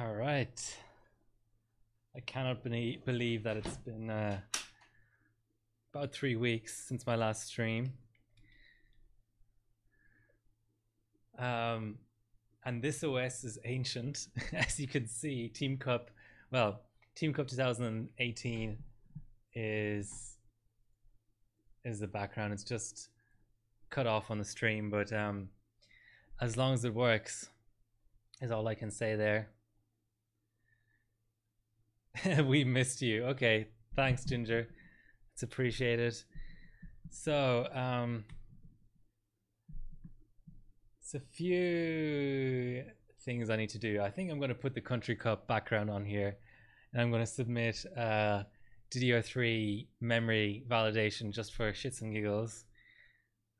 All right. I cannot be- believe that it's been uh, about three weeks since my last stream. Um, and this OS is ancient, as you can see. Team Cup, well, Team Cup 2018 is is the background. It's just cut off on the stream, but um, as long as it works, is all I can say there. we missed you. Okay, thanks, Ginger. It's appreciated. So, um, it's a few things I need to do. I think I'm going to put the Country Cup background on here, and I'm going to submit uh, DDR3 memory validation just for shits and giggles.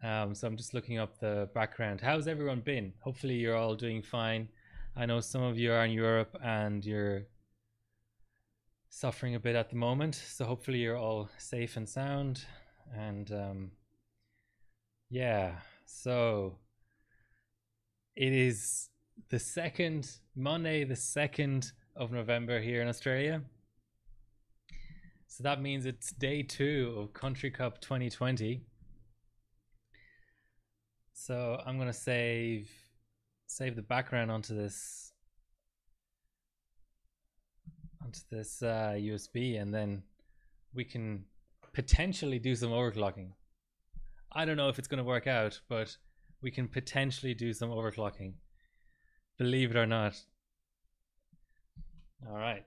Um, so I'm just looking up the background. How's everyone been? Hopefully you're all doing fine. I know some of you are in Europe and you're suffering a bit at the moment. So hopefully you're all safe and sound. And um, yeah, so it is the second Monday, the second of November here in Australia. So that means it's day two of Country Cup 2020. So I'm gonna save save the background onto this onto this uh, USB, and then we can potentially do some overclocking. I don't know if it's gonna work out, but we can potentially do some overclocking. Believe it or not. All right.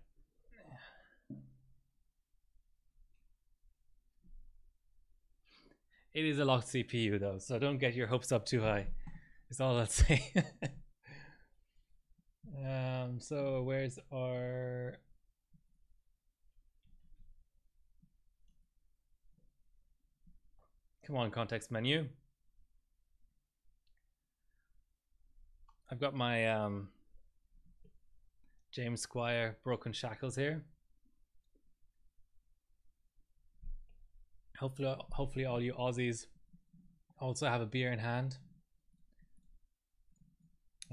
It is a locked CPU though, so don't get your hopes up too high. Is all I'll say. um, so where's our Come on, context menu. I've got my um, James Squire Broken Shackles here. Hopefully, hopefully all you Aussies also have a beer in hand.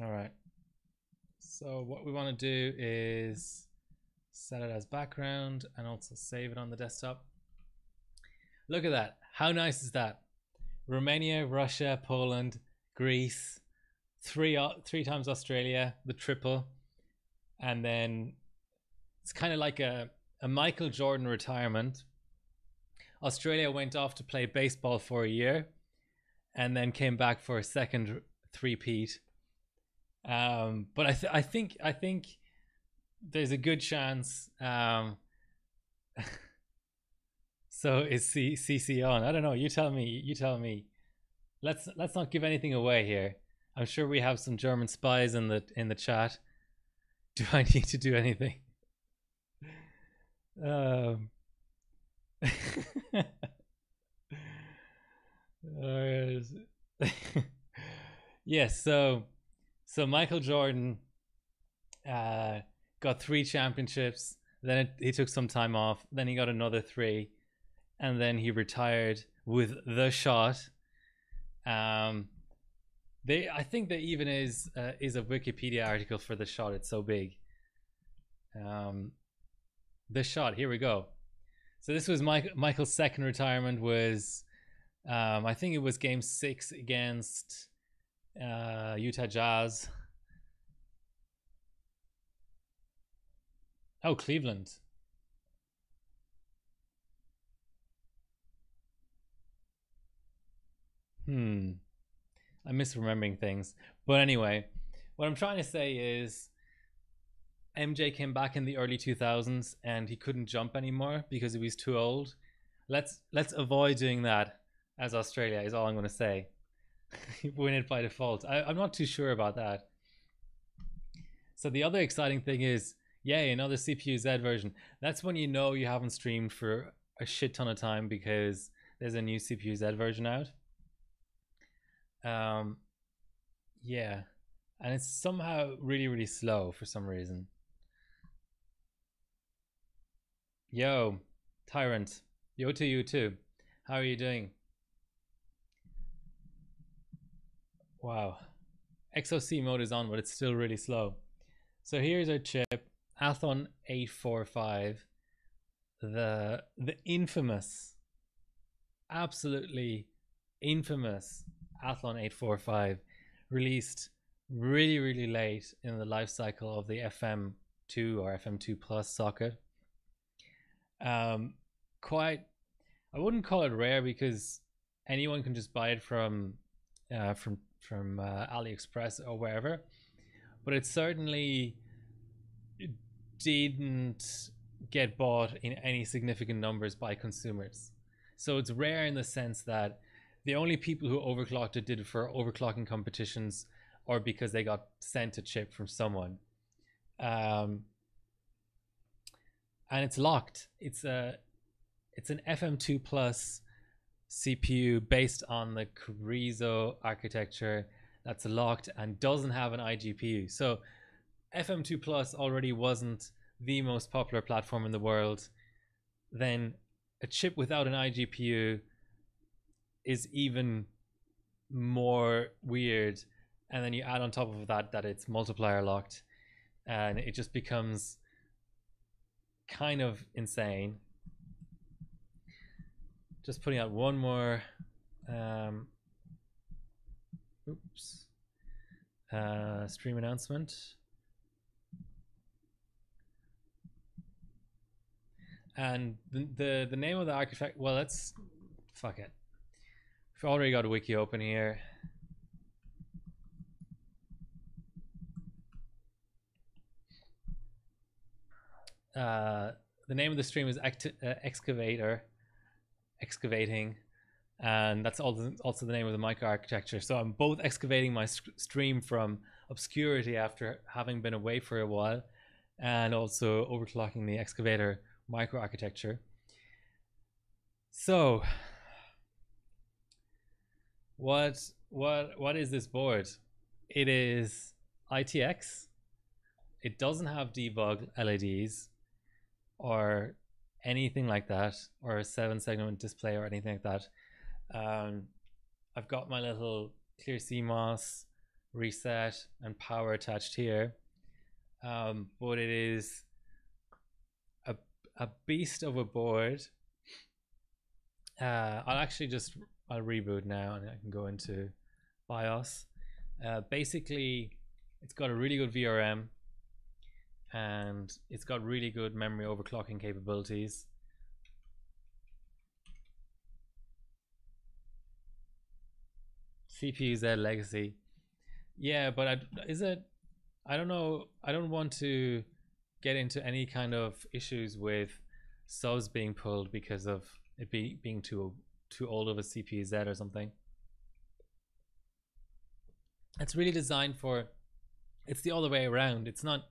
All right. So what we want to do is set it as background and also save it on the desktop. Look at that. How nice is that? Romania, Russia, Poland, Greece, three three times Australia, the triple, and then it's kind of like a a Michael Jordan retirement. Australia went off to play baseball for a year, and then came back for a second three-peat. Um, but I th- I think I think there's a good chance. Um, so is C- CC on? I don't know. You tell me. You tell me. Let's let's not give anything away here. I'm sure we have some German spies in the in the chat. Do I need to do anything? Um. yes, so so Michael Jordan uh, got three championships. Then it, he took some time off. Then he got another three, and then he retired with the shot. Um, they, I think there even is uh, is a Wikipedia article for the shot. It's so big. Um, the shot. Here we go. So this was Mike, Michael's second retirement. Was um, I think it was Game Six against uh, Utah Jazz. Oh, Cleveland. Hmm. I'm misremembering things. But anyway, what I'm trying to say is MJ came back in the early 2000s and he couldn't jump anymore because he was too old. Let's let's avoid doing that as Australia is all I'm going to say. Win it by default. I, I'm not too sure about that. So the other exciting thing is, yay, another CPU Z version. That's when you know you haven't streamed for a shit ton of time because there's a new CPU Z version out. Um, yeah, and it's somehow really really slow for some reason. Yo, Tyrant. Yo to you too. How are you doing? Wow. XOC mode is on, but it's still really slow. So here's our chip, Athlon 845, the the infamous, absolutely infamous Athlon 845, released really really late in the life cycle of the FM2 or FM2 Plus socket. Um, quite, I wouldn't call it rare because anyone can just buy it from uh, from from uh, AliExpress or wherever, but it certainly didn't get bought in any significant numbers by consumers. So it's rare in the sense that the only people who overclocked it did it for overclocking competitions or because they got sent a chip from someone. Um, and it's locked. It's a it's an FM2 plus CPU based on the Carrizo architecture that's locked and doesn't have an iGPU. So FM2 Plus already wasn't the most popular platform in the world. Then a chip without an iGPU is even more weird. And then you add on top of that that it's multiplier locked and it just becomes kind of insane just putting out one more um, oops uh, stream announcement and the, the the name of the architect well let's fuck it we've already got a wiki open here. Uh, the name of the stream is uh, excavator excavating and that's also the name of the microarchitecture. So i'm both excavating my stream from obscurity after having been away for a while and also overclocking the excavator microarchitecture. So what what what is this board? It is itx it doesn't have debug leds or anything like that or a seven segment display or anything like that. Um, I've got my little clear CMOS reset and power attached here. Um, but it is a, a beast of a board. Uh, I'll actually just I'll reboot now and I can go into BIOS uh, basically it's got a really good VRM and it's got really good memory overclocking capabilities. CPU Z legacy. Yeah, but I, is it? I don't know. I don't want to get into any kind of issues with subs being pulled because of it be, being too too old of a CPU Z or something. It's really designed for. It's the other way around. It's not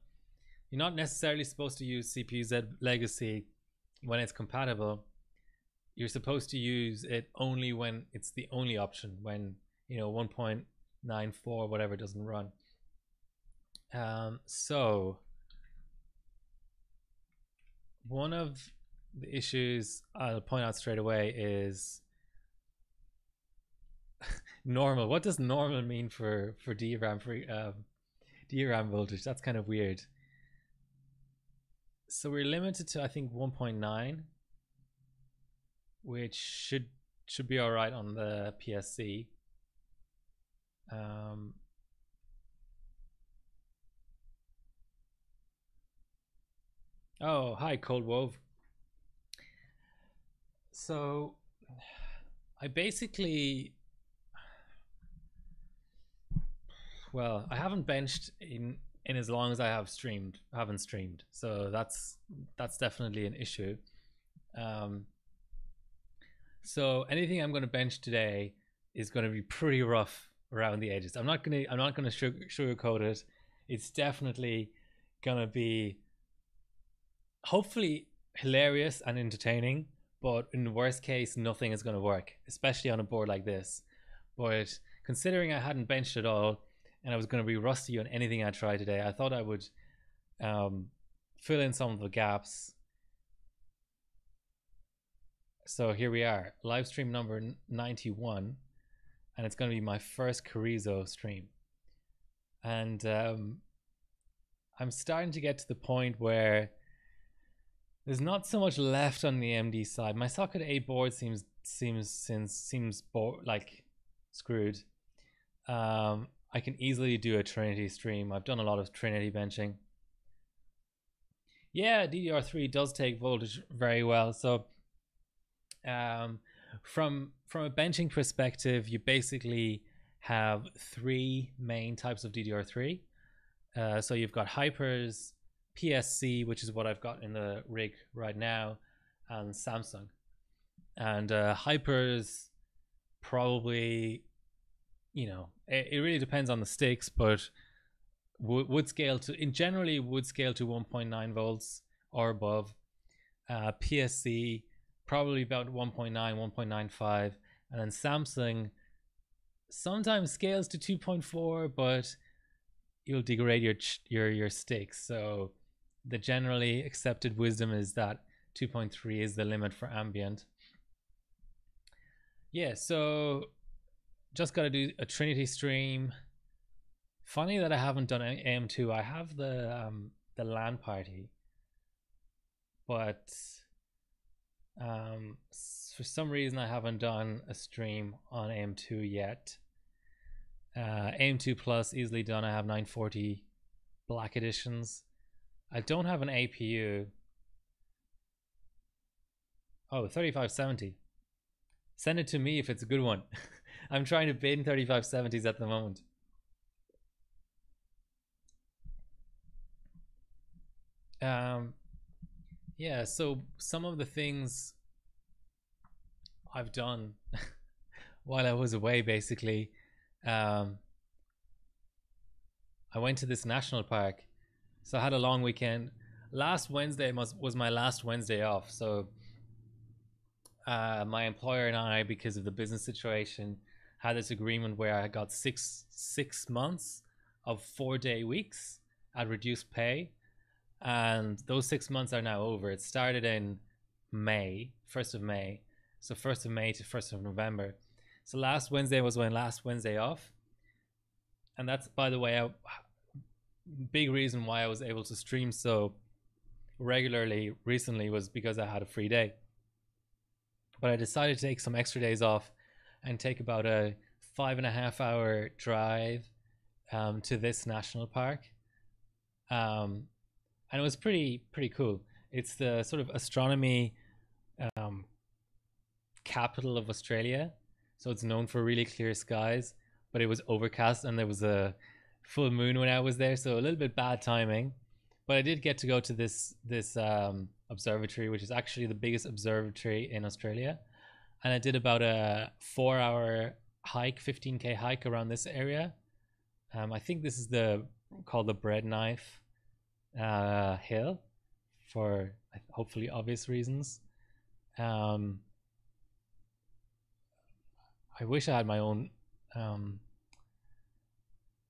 you're not necessarily supposed to use CPU-Z legacy when it's compatible. You're supposed to use it only when it's the only option, when, you know, 1.94, whatever doesn't run. Um, so, one of the issues I'll point out straight away is normal. What does normal mean for for DRAM for um, DRAM voltage? That's kind of weird so we're limited to I think 1.9 which should should be all right on the PSC um, oh hi cold wove so I basically well I haven't benched in in as long as I have streamed, haven't streamed. So that's that's definitely an issue. Um, so anything I'm going to bench today is going to be pretty rough around the edges. I'm not going to I'm not going to sugar, sugarcoat it. It's definitely going to be hopefully hilarious and entertaining, but in the worst case, nothing is going to work, especially on a board like this. But considering I hadn't benched at all, and I was going to be rusty on anything I tried today. I thought I would um, fill in some of the gaps. So here we are, live stream number 91, and it's going to be my first Carrizo stream. And um, I'm starting to get to the point where there's not so much left on the AMD side. My socket 8 board seems seems since seems like screwed. Um, I can easily do a Trinity stream. I've done a lot of Trinity benching. Yeah, DDR3 does take voltage very well. So um, from from a benching perspective, you basically have three main types of DDR3. Uh, so you've got Hypers, PSC, which is what I've got in the rig right now, and Samsung. And uh, Hypers probably, you know, it, it really depends on the sticks, but would, would scale to, in generally, would scale to 1.9 volts or above. Uh, PSC probably about 1.9, 1.95, and then Samsung sometimes scales to 2.4, but you'll degrade your your your sticks. So the generally accepted wisdom is that 2.3 is the limit for ambient. Yeah, so just got to do a Trinity stream. Funny that I haven't done AM2. I have the um, the LAN party, but um, for some reason I haven't done a stream on AM2 yet. Uh, AM2 Plus easily done. I have 940 black editions. I don't have an APU. Oh, 3570. Send it to me if it's a good one. I'm trying to bin 3570s at the moment. Um, yeah, so some of the things I've done while I was away, basically, um, I went to this national park. So I had a long weekend. Last Wednesday was, was my last Wednesday off. So uh, my employer and I, because of the business situation, had this agreement where I got six six months of four day weeks at reduced pay, and those six months are now over. It started in May, first of May, so first of May to first of November. So last Wednesday was my last Wednesday off, and that's by the way, a big reason why I was able to stream so regularly recently was because I had a free day but I decided to take some extra days off and take about a five and a half hour drive um, to this national park. Um, and it was pretty pretty cool. It's the sort of astronomy um, capital of Australia, so it's known for really clear skies. But it was overcast and there was a full moon when I was there, so a little bit bad timing. But I did get to go to this this um, observatory, which is actually the biggest observatory in Australia. And I did about a four hour hike, 15k hike around this area. Um, I think this is the called the bread knife uh, hill for hopefully obvious reasons. Um, I wish I had my own um,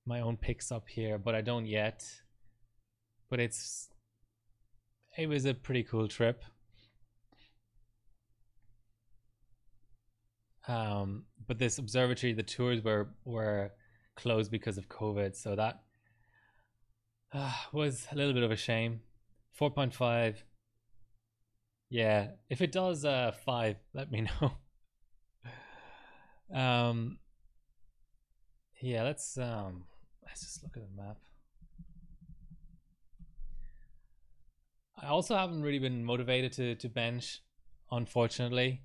my own picks up here, but I don't yet. But it's it was a pretty cool trip. Um, but this observatory, the tours were were closed because of COVID, so that uh, was a little bit of a shame. Four point five. Yeah, if it does uh five, let me know. um. Yeah, let's um. Let's just look at the map. I also haven't really been motivated to to bench, unfortunately.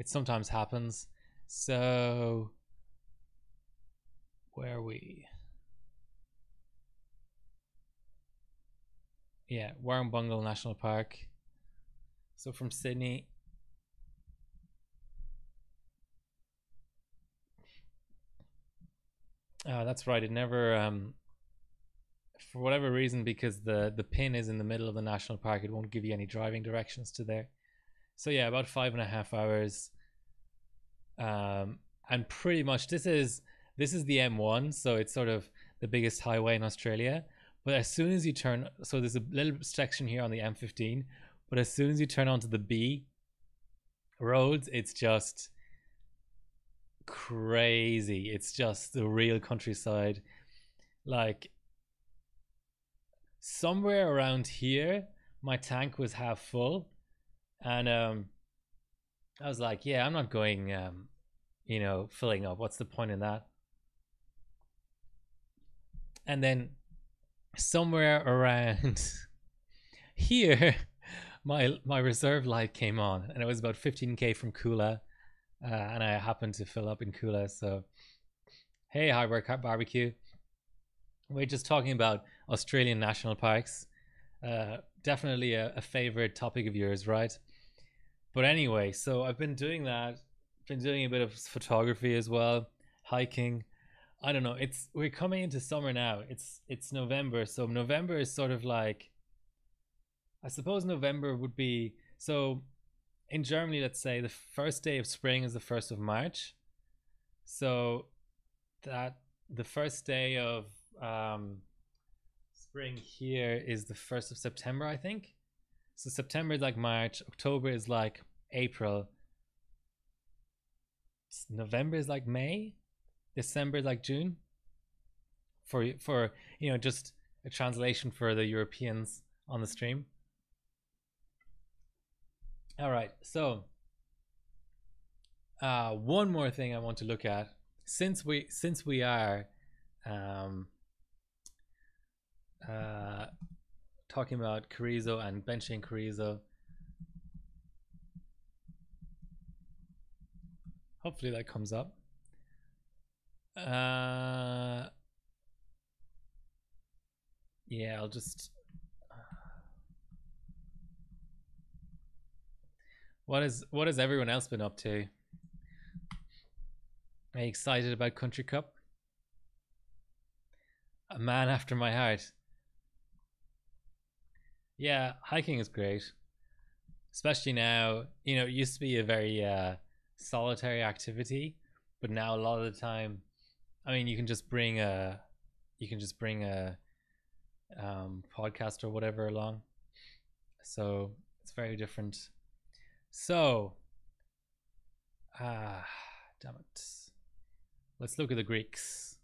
It sometimes happens. So where are we? Yeah, Warrumbungle National Park. So from Sydney. Oh, that's right. It never um for whatever reason, because the the pin is in the middle of the national park, it won't give you any driving directions to there. So yeah, about five and a half hours. Um, and pretty much this is this is the M1, so it's sort of the biggest highway in Australia. But as soon as you turn, so there's a little section here on the M15, but as soon as you turn onto the B roads, it's just crazy. It's just the real countryside. Like somewhere around here, my tank was half full, and um, I was like, yeah, I'm not going, um, you know, filling up. What's the point in that? And then somewhere around here, my my reserve light came on, and it was about 15k from Coolah, uh, and I happened to fill up in Coolah. So, hey, Hardware Barbecue. We're just talking about Australian national parks. Uh, definitely a, a favorite topic of yours, right? But anyway, so I've been doing that. Been doing a bit of photography as well, hiking. I don't know. It's we're coming into summer now. It's it's November, so November is sort of like I suppose November would be so in Germany, let's say the first day of spring is the first of March. So that the first day of um, spring here is the first of September, I think. So September is like March, October is like April, November is like May, December is like June. For you for you know just a translation for the Europeans on the stream. All right, so uh, one more thing I want to look at since we since we are um, uh, talking about Carrizo and benching Carrizo. Hopefully that comes up. Uh, yeah, I'll just. What is what has everyone else been up to? Are you excited about Country Cup? A man after my heart. Yeah, hiking is great. Especially now, you know, it used to be a very uh, solitary activity, but now a lot of the time, I mean, you can just bring a, you can just bring a um, podcast or whatever along. So it's very different. So, ah, damn it. Let's look at the Greeks.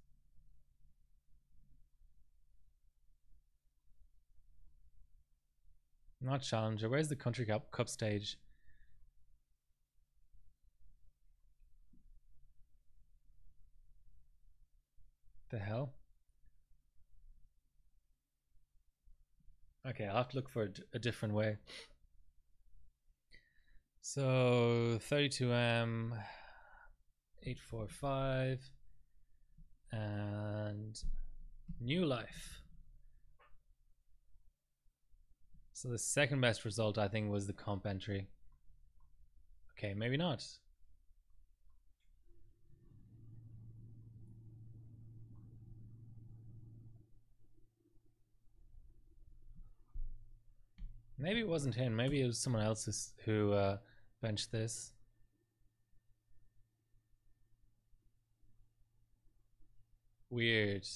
Not Challenger. Where's the Country Cup, Cup stage? The hell? Okay, I'll have to look for a different way. So 32M, 845, and New Life. So the second best result, I think, was the comp entry. Okay, maybe not. Maybe it wasn't him. Maybe it was someone else who uh, benched this. Weird.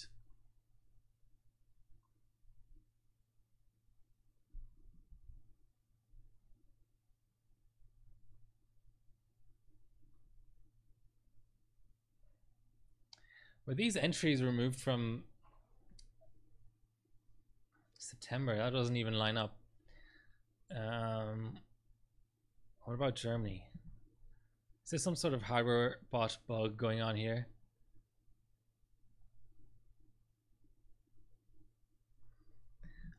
Were these entries removed from September? That doesn't even line up. Um, what about Germany? Is there some sort of hardware bot bug going on here?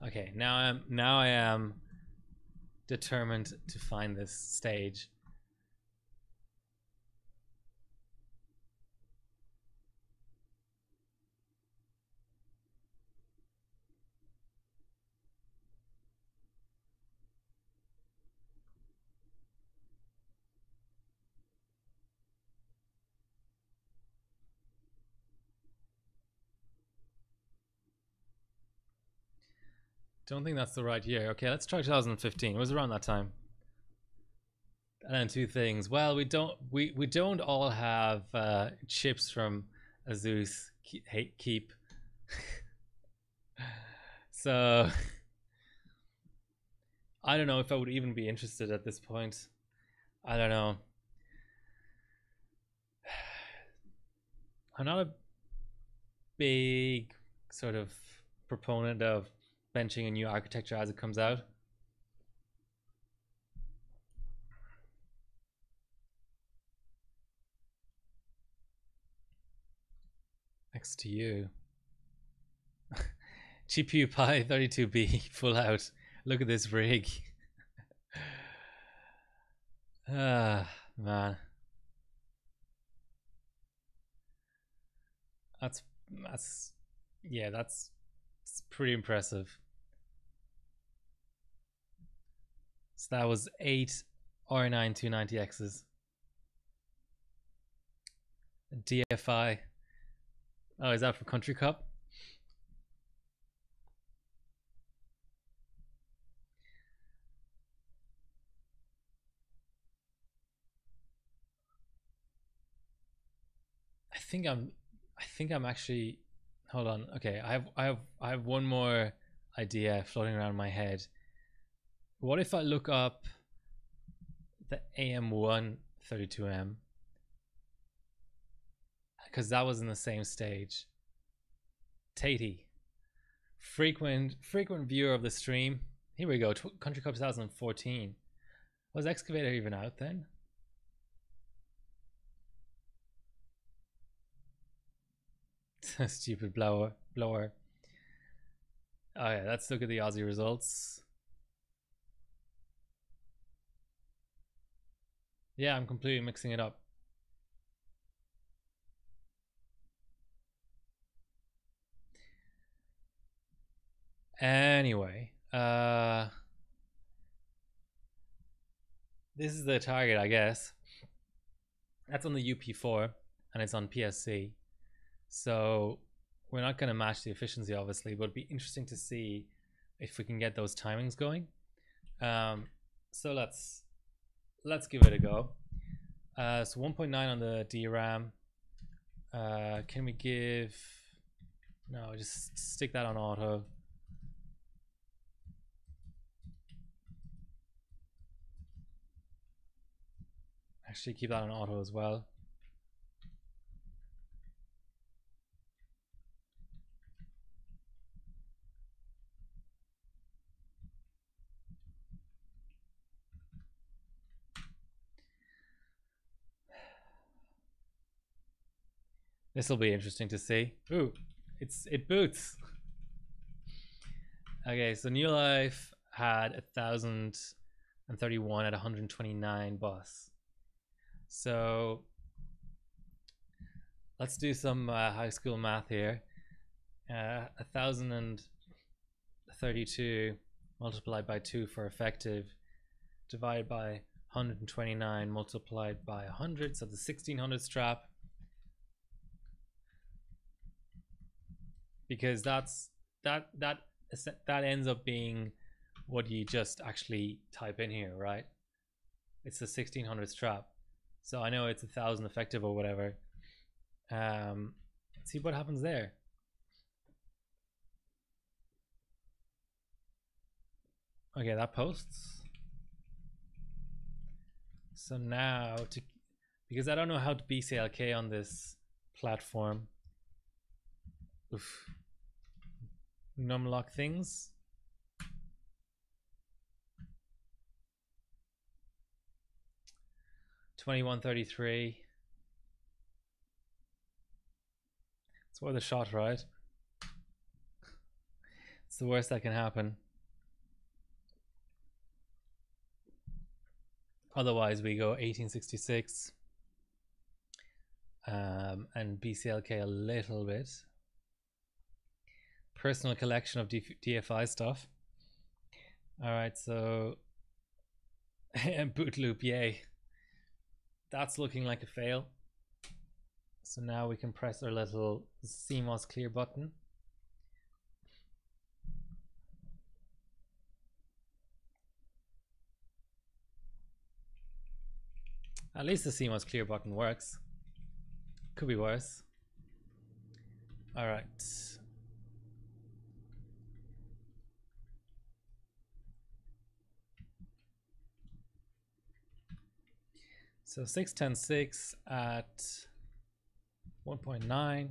Okay, now I'm now I am determined to find this stage. Don't think that's the right year. Okay, let's try 2015. It was around that time. And then two things. Well, we don't we we don't all have uh, chips from Asus keep. keep. so I don't know if I would even be interested at this point. I don't know. I'm not a big sort of proponent of benching a new architecture as it comes out. Next to you. GPU Pi 32B full out. Look at this rig. ah, man. That's that's yeah, that's it's pretty impressive. So that was eight R9 290Xs. DFI. Oh, is that for Country Cup? I think I'm I think I'm actually hold on. Okay, I have I have I have one more idea floating around my head. What if I look up the AM1 32M? Because that was in the same stage. Tatey. Frequent frequent viewer of the stream. Here we go. Country Cup 2014. Was Excavator even out then? Stupid blower. Blower. Oh yeah, let's look at the Aussie results. Yeah, I'm completely mixing it up. Anyway, uh, this is the target, I guess. That's on the UP4 and it's on PSC. So we're not going to match the efficiency, obviously, but it'd be interesting to see if we can get those timings going. Um, so let's let's give it a go. Uh, so 1.9 on the DRAM. Uh, can we give? No, just stick that on auto. Actually, keep that on auto as well. This will be interesting to see. Ooh, it's it boots. Okay, so New Life had a thousand and thirty-one at 129 boss. So let's do some uh, high school math here. Uh, a thousand and thirty-two multiplied by two for effective, divided by 129 multiplied by 100, so the 1600 strap because that's that that that ends up being what you just actually type in here, right? It's the 1600 strap. So I know it's a thousand effective or whatever. Um, see what happens there. Okay, that posts. So now to because I don't know how to BCLK on this platform. Oof numlock things. Twenty-one thirty-three. It's worth a shot, right? It's the worst that can happen. Otherwise, we go 1866 um, and BCLK a little bit personal collection of DFI stuff. All right, so boot loop, yay. That's looking like a fail. So now we can press our little CMOS clear button. At least the CMOS clear button works. Could be worse. All right. So six ten six at 1.9.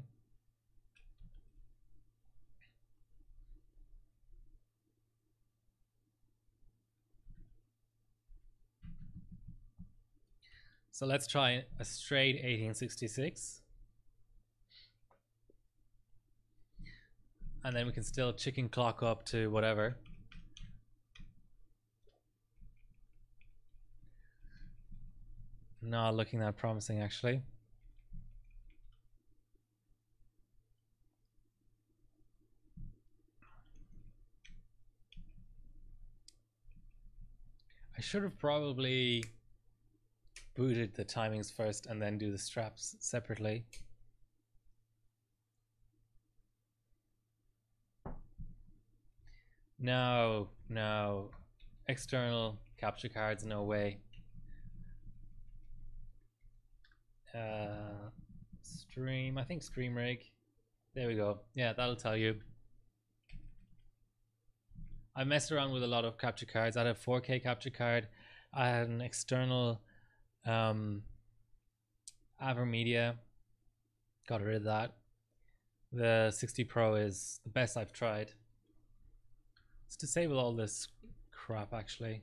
So let's try a straight 1866. And then we can still chicken clock up to whatever. Not looking that promising actually. I should have probably booted the timings first and then do the straps separately. No, no. External capture cards, no way. Uh, stream, I think stream rig. There we go. Yeah, that'll tell you. I messed around with a lot of capture cards. I had a 4K capture card. I had an external um, AverMedia. Got rid of that. The 60 Pro is the best I've tried. Let's disable all this crap actually.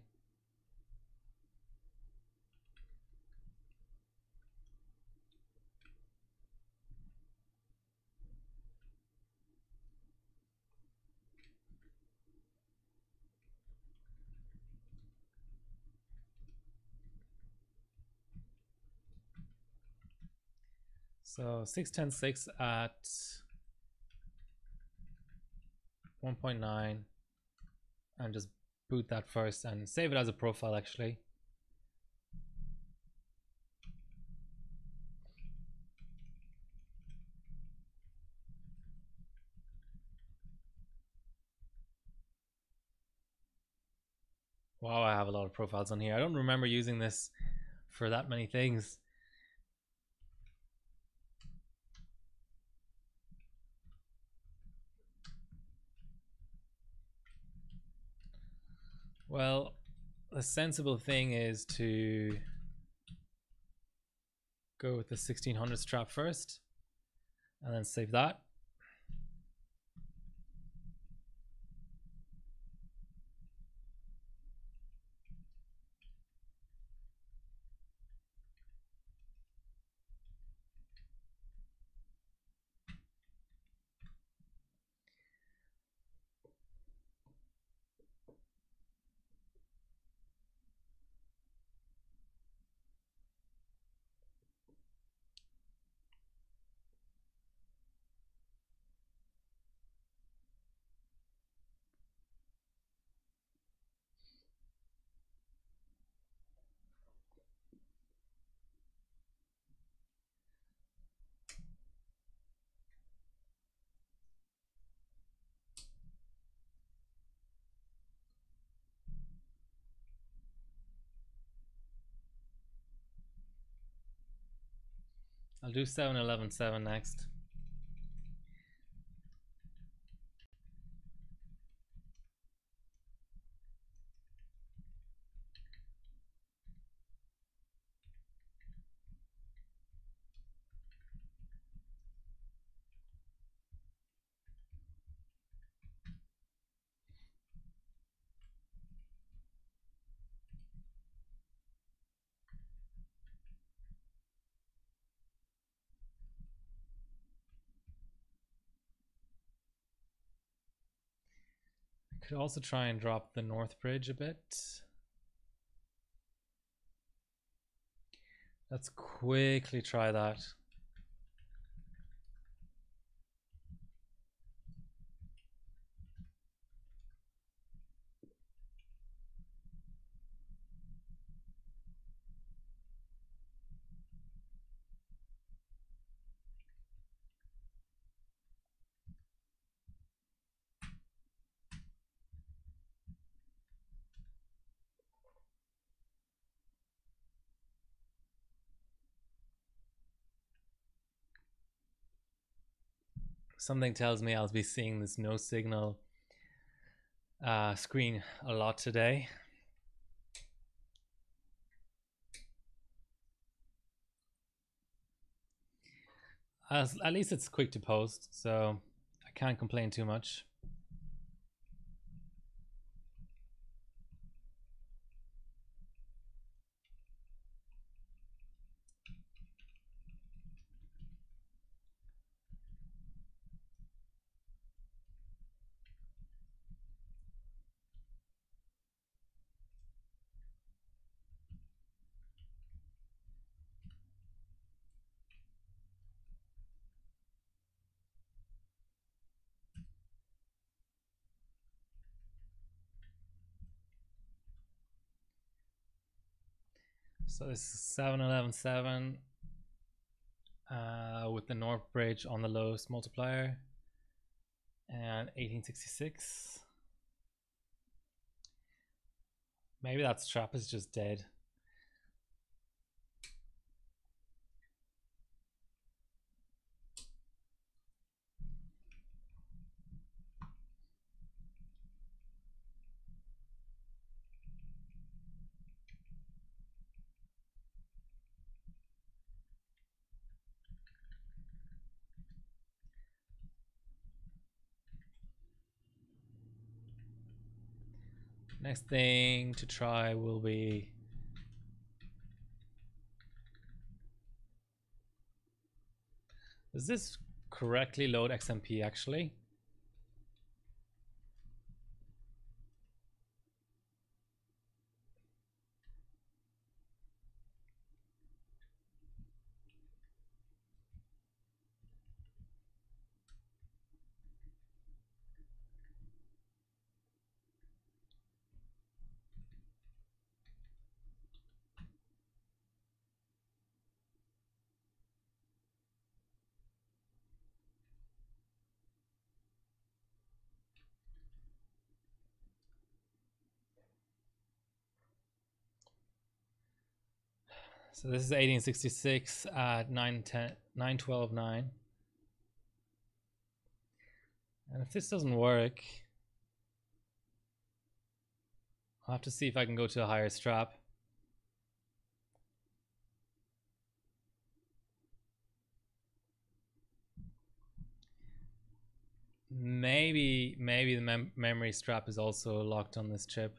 So 6106 at 1.9 and just boot that first and save it as a profile actually. Wow, I have a lot of profiles on here. I don't remember using this for that many things. Well, the sensible thing is to go with the 1600 strap first and then save that. I'll do 7117 next. Could also try and drop the north bridge a bit. Let's quickly try that. Something tells me I'll be seeing this no signal uh, screen a lot today. As, at least it's quick to post, so I can't complain too much. So this is 7117 uh, with the North Bridge on the lowest multiplier and 1866. Maybe that strap is just dead. Next thing to try will be Does this correctly load XMP actually? So this is 1866 at 9, 10, 9 12 9. And if this doesn't work, I'll have to see if I can go to a higher strap. Maybe, maybe the mem memory strap is also locked on this chip.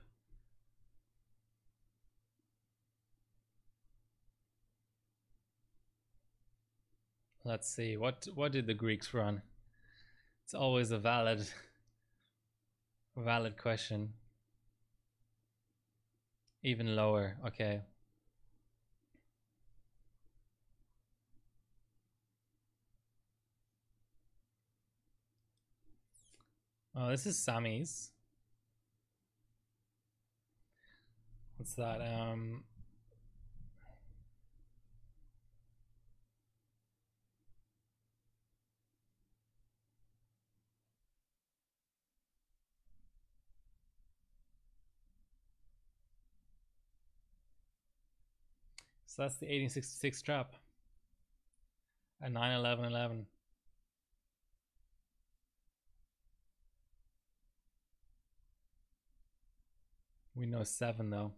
Let's see. What what did the Greeks run? It's always a valid valid question. Even lower. Okay. Oh, this is Sammy's. What's that? Um So that's the 1866 strap. A 91111. We know seven though.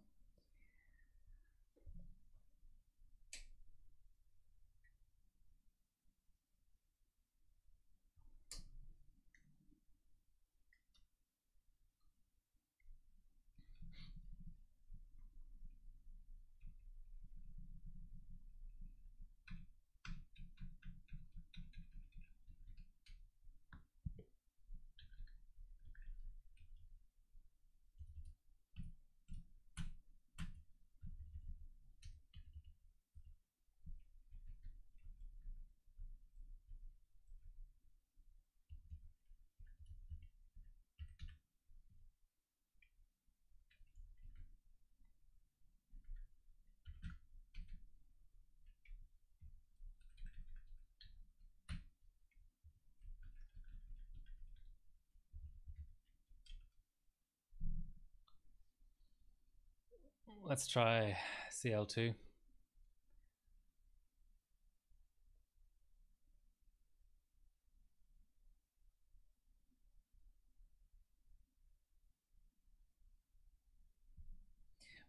Let's try CL2.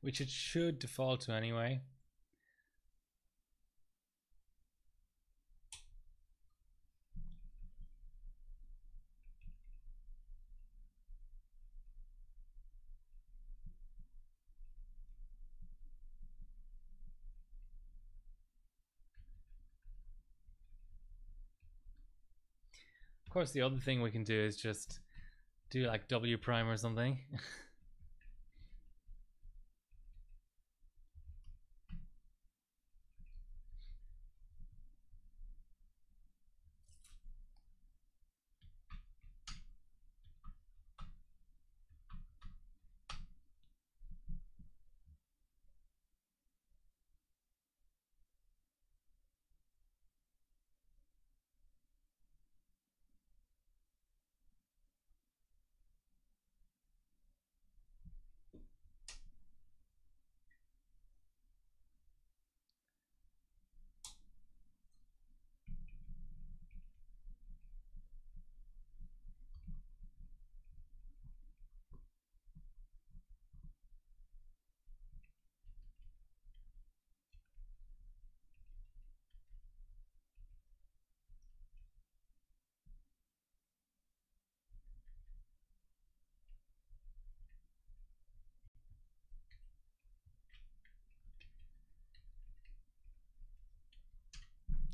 Which it should default to anyway. Of course, the other thing we can do is just do like wPrime or something.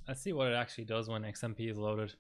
Let's see what it actually does when XMP is loaded.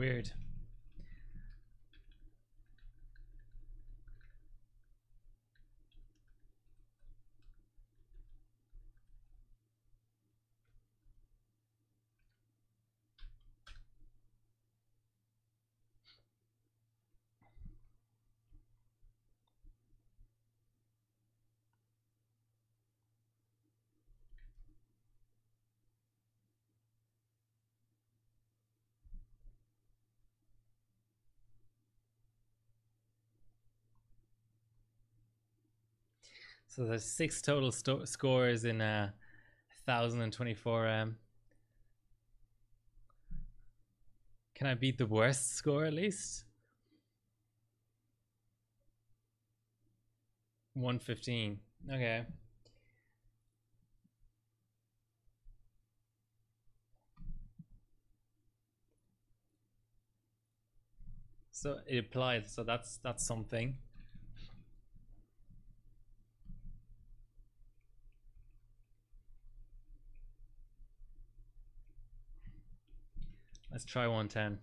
Weird. So there's six total sto- scores in uh, 1024 um Can I beat the worst score at least? 115. Okay. So it applied, so that's that's something. Let's try 110.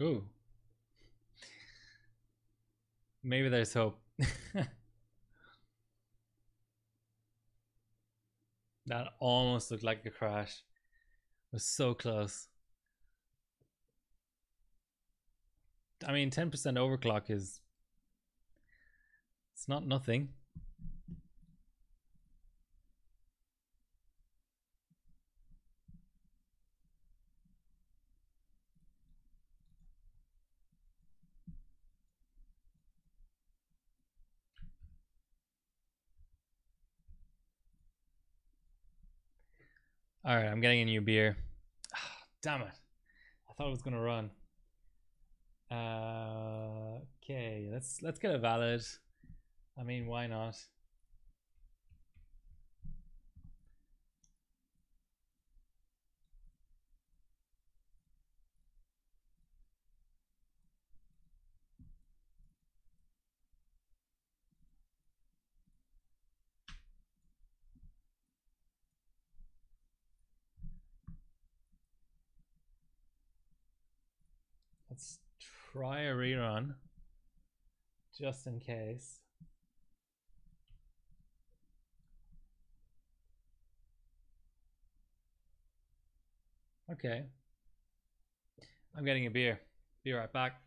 Ooh. Maybe there's hope. That almost looked like a crash. It was so close. I mean, 10% overclock is. It's not nothing. All right, I'm getting a new beer. damn it. I thought it was going to run. Uh, okay, let's let's get a valid. I mean, why not? Let's try a rerun just in case. Okay. I'm getting a beer. Be right back.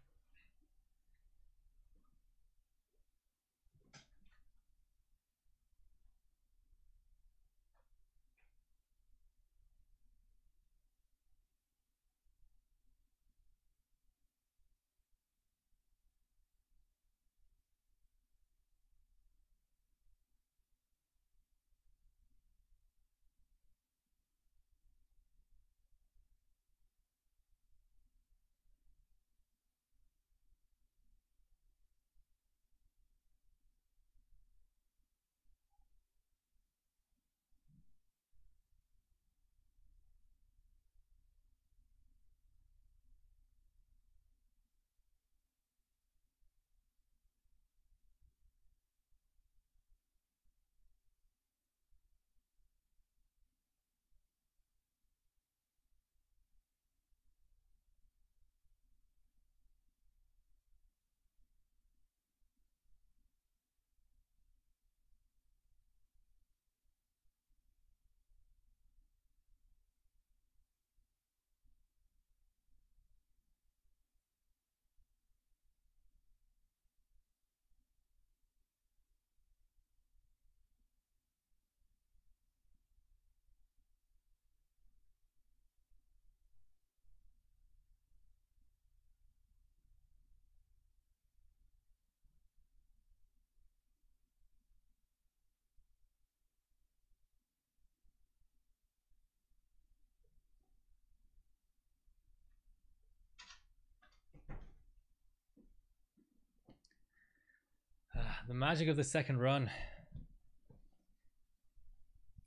The magic of the second run.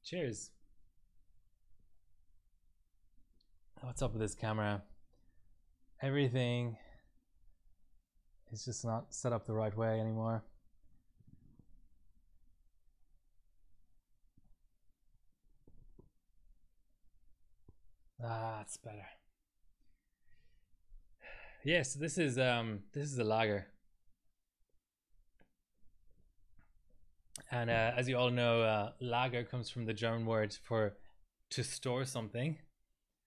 Cheers. What's up with this camera? Everything is just not set up the right way anymore. Ah, it's better. Yes, this is um this is a lager. And uh, as you all know, uh, lager comes from the German word for to store something.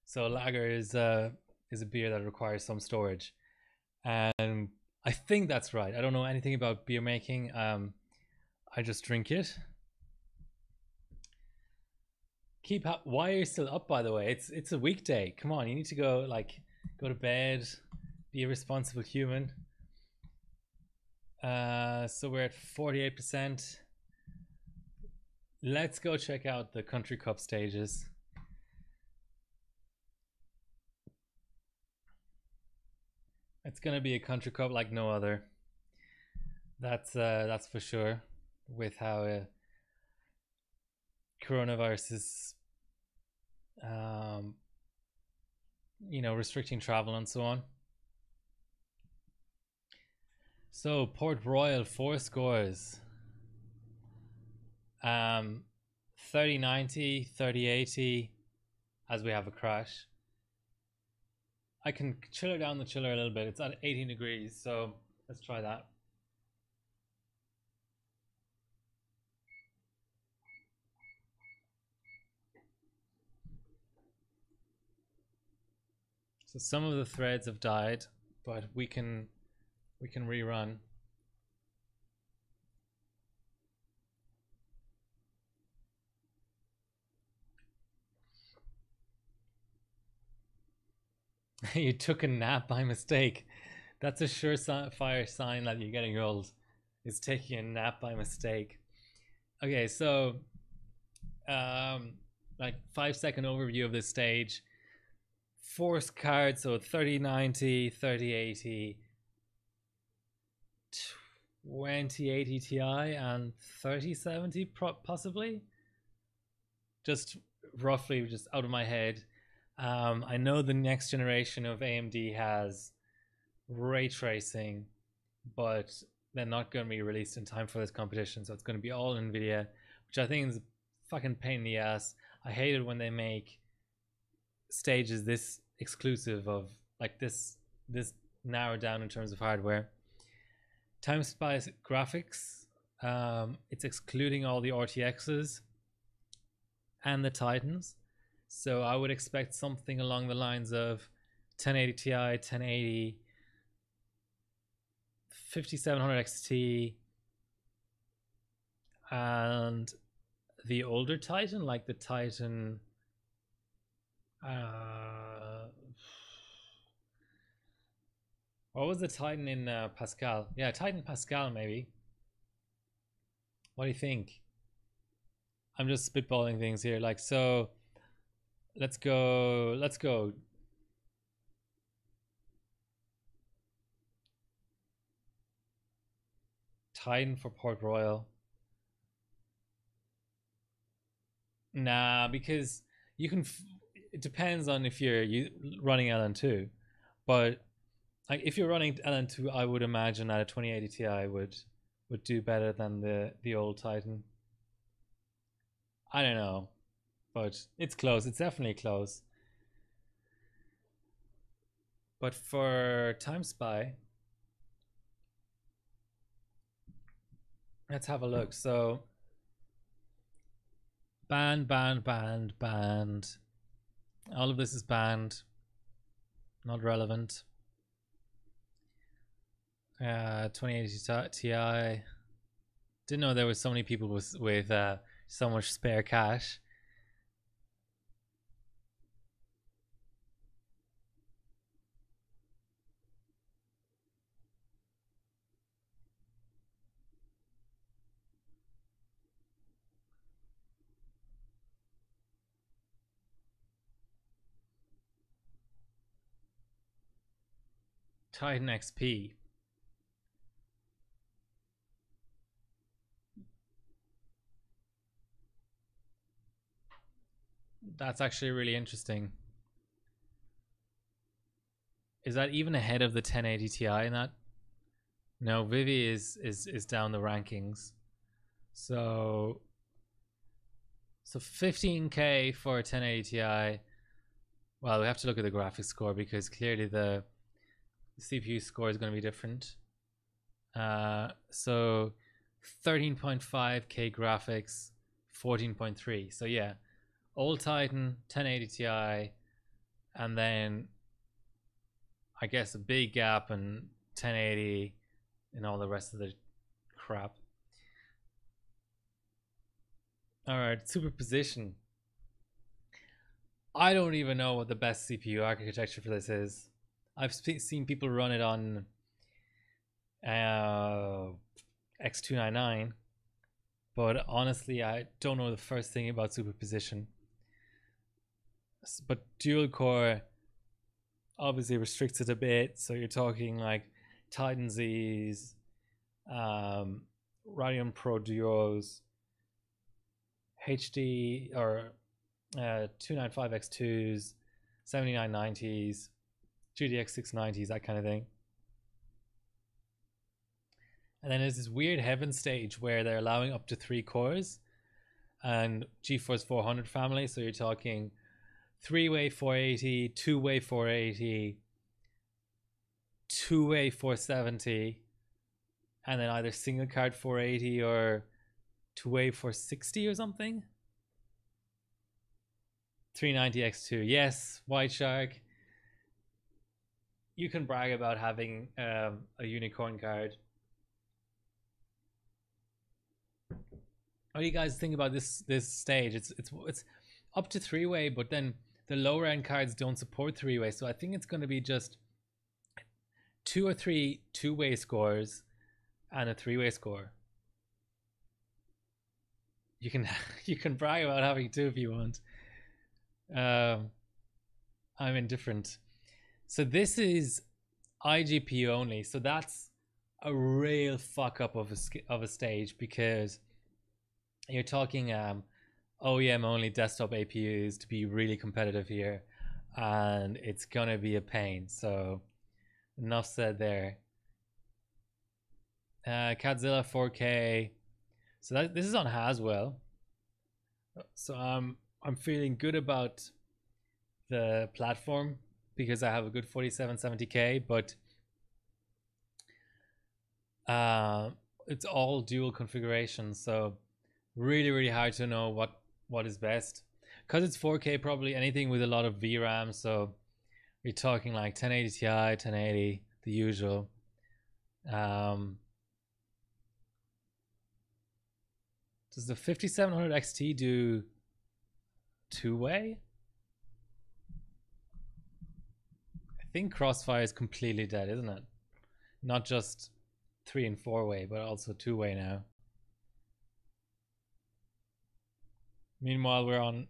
So lager is uh, is a beer that requires some storage, and I think that's right. I don't know anything about beer making. Um, I just drink it. Keep why are you still up? By the way, it's it's a weekday. Come on, you need to go like go to bed, be a responsible human. Uh, so we're at forty eight percent. Let's go check out the Country Cup stages. It's gonna be a Country Cup like no other. That's uh, that's for sure. With how uh, coronavirus is, um, you know, restricting travel and so on. So Port Royal four scores. Um, 3090, 3080, as we have a crash. I can chiller down the chiller a little bit. It's at 18 degrees, so let's try that. So some of the threads have died, but we can we can rerun. you took a nap by mistake. That's a surefire sign that you're getting old. Is taking a nap by mistake. Okay, so um, like five second overview of this stage. Force cards, so 3090, 3080, 2080 Ti, and 3070 possibly. Just roughly, just out of my head. Um, I know the next generation of AMD has ray tracing, but they're not going to be released in time for this competition. So it's going to be all NVIDIA, which I think is fucking pain in the ass. I hate it when they make stages this exclusive of like this this narrowed down in terms of hardware. Time Spy graphics, um, it's excluding all the RTXs and the Titans. So I would expect something along the lines of 1080 Ti, 1080, 5700 XT, and the older Titan, like the Titan. Uh, what was the Titan in uh, Pascal? Yeah, Titan Pascal, maybe. What do you think? I'm just spitballing things here. Like, so let's go, let's go. Titan for Port Royal. Nah, because you can. It depends on if you're you running LN2, but like if you're running LN2, I would imagine that a 2080 Ti would would do better than the the old Titan. I don't know, but it's close. It's definitely close. But for Time Spy, let's have a look. So, banned, banned, banned, banned. All of this is banned. Not relevant. Uh, 2080 Ti. Didn't know there was so many people with with uh, so much spare cash. Titan XP. That's actually really interesting. Is that even ahead of the 1080 Ti in that? No, Vivi is is is down the rankings. So so 15k for a 1080 Ti. Well, we have to look at the graphics score because clearly the, CPU score is going to be different. Uh, so 13.5k graphics, 14.3. So yeah, old Titan, 1080 Ti, and then I guess a big gap in 1080 and all the rest of the crap. All right, superposition. I don't even know what the best CPU architecture for this is. I've seen people run it on uh, X299, but honestly, I don't know the first thing about superposition but dual core obviously restricts it a bit. So you're talking like Titan Z's, um, Radeon Pro Duos, HD or uh, 295X2s, 7990s, GTX 690s, that kind of thing. And then there's this weird heaven stage where they're allowing up to three cores and GeForce 400 family. So you're talking three way 480, two way 480, two way 470, and then either single card 480 or two way 460 or something. 390x2. Yes, White Shark. You can brag about having um, a unicorn card. What do you guys think about this this stage? It's it's it's up to three way, but then the lower end cards don't support three way. So I think it's going to be just two or three two way scores and a three way score. You can you can brag about having two if you want. Um, I'm indifferent. So this is IGP only. So that's a real fuck up of a of a stage because you're talking um OEM only desktop APUs to be really competitive here, and it's gonna be a pain. So, enough said there. Uh, Catzilla 4K. So that this is on Haswell. So I'm I'm feeling good about the platform because I have a good 4770K, but uh, it's all dual configuration, so really really hard to know what what is best. Because it's 4K, probably anything with a lot of VRAM. So we're talking like 1080 Ti, 1080, the usual. Um, does the 5700 XT do two way? I think Crossfire is completely dead, isn't it? Not just three and four way, but also two way now. Meanwhile, we're on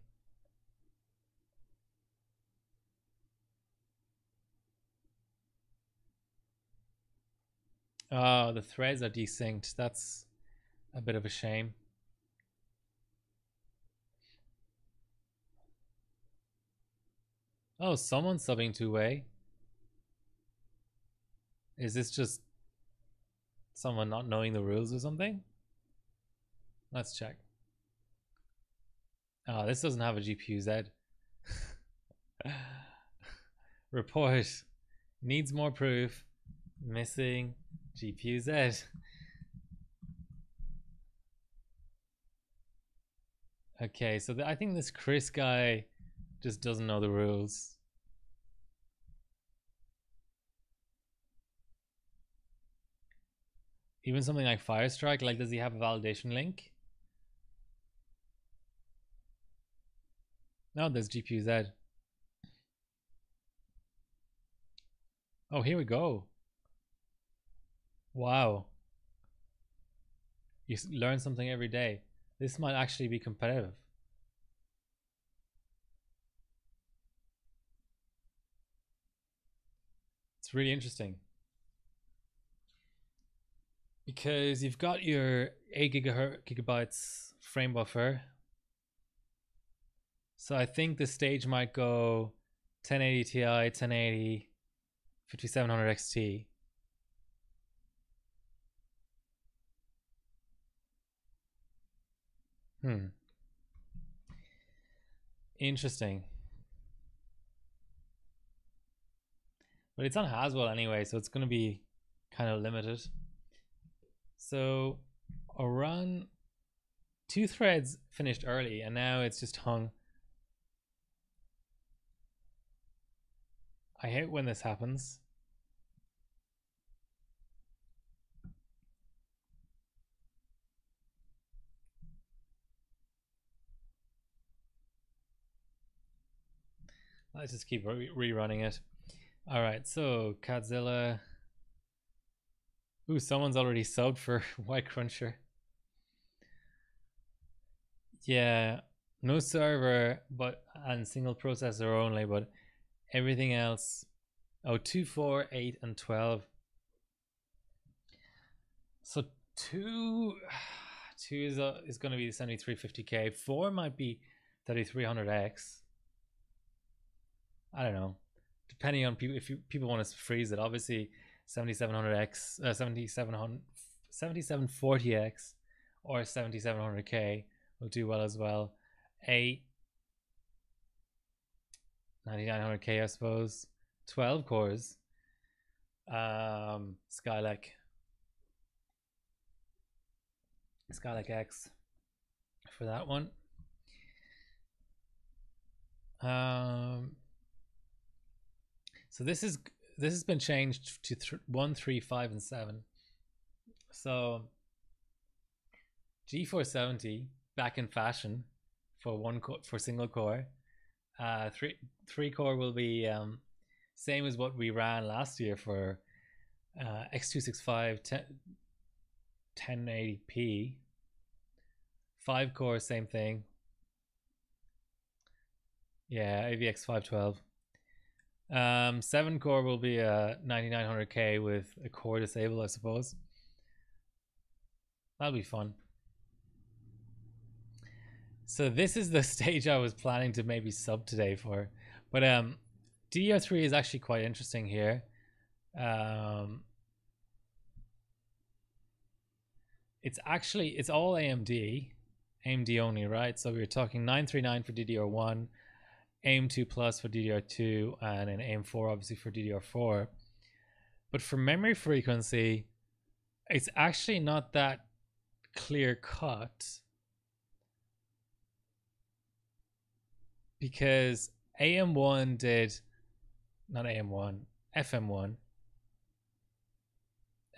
Oh, the threads are desynced. That's a bit of a shame. Oh, someone's subbing two-way. Is this just someone not knowing the rules or something? Let's check. Oh, this doesn't have a GPU Z. Report. Needs more proof. Missing GPU Z. Okay, so the, I think this Chris guy just doesn't know the rules. Even something like Firestrike, like does he have a validation link? No, there's GPU Z. Oh, here we go. Wow. You learn something every day. This might actually be competitive. It's really interesting. Because you've got your 8 gigahertz gigabytes frame buffer. So I think the stage might go 1080 Ti, 1080, 5700 XT. Hmm. Interesting. But it's on Haswell anyway, so it's going to be kind of limited. So a run, two threads finished early, and now it's just hung. I hate when this happens. Let's just keep re rerunning it. All right, so Godzilla. Ooh, someone's already subbed for y-cruncher. Yeah, no server, but and single processor only, but everything else. Oh, 2, 4, 8, and 12. So 2, two is, uh, is going to be the 7350K. 4 might be 3300X. I don't know. Depending on people, if you, people want to freeze it, obviously 7700X, uh, 7700, 7740X or 7700K will do well as well. A 9900K, I suppose. 12 cores. Um, Skylake. Skylake X for that one. Um, so this is this has been changed to th- one, three, five, and seven. So G470 back in fashion for one co- for single core. Uh, three three core will be um, same as what we ran last year for uh, X265 10, 1080p. Five core, same thing. Yeah, AVX 512. Um, seven core will be a 9900K with a core disable, I suppose. That'll be fun. So this is the stage I was planning to maybe sub today for, but um, DDR3 is actually quite interesting here. Um, it's actually it's all AMD, AMD only, right? So we are talking 939 for DDR1, AM2 Plus for DDR2 and an AM4 obviously for DDR4. But for memory frequency, it's actually not that clear cut because AM1 did not AM1, FM1.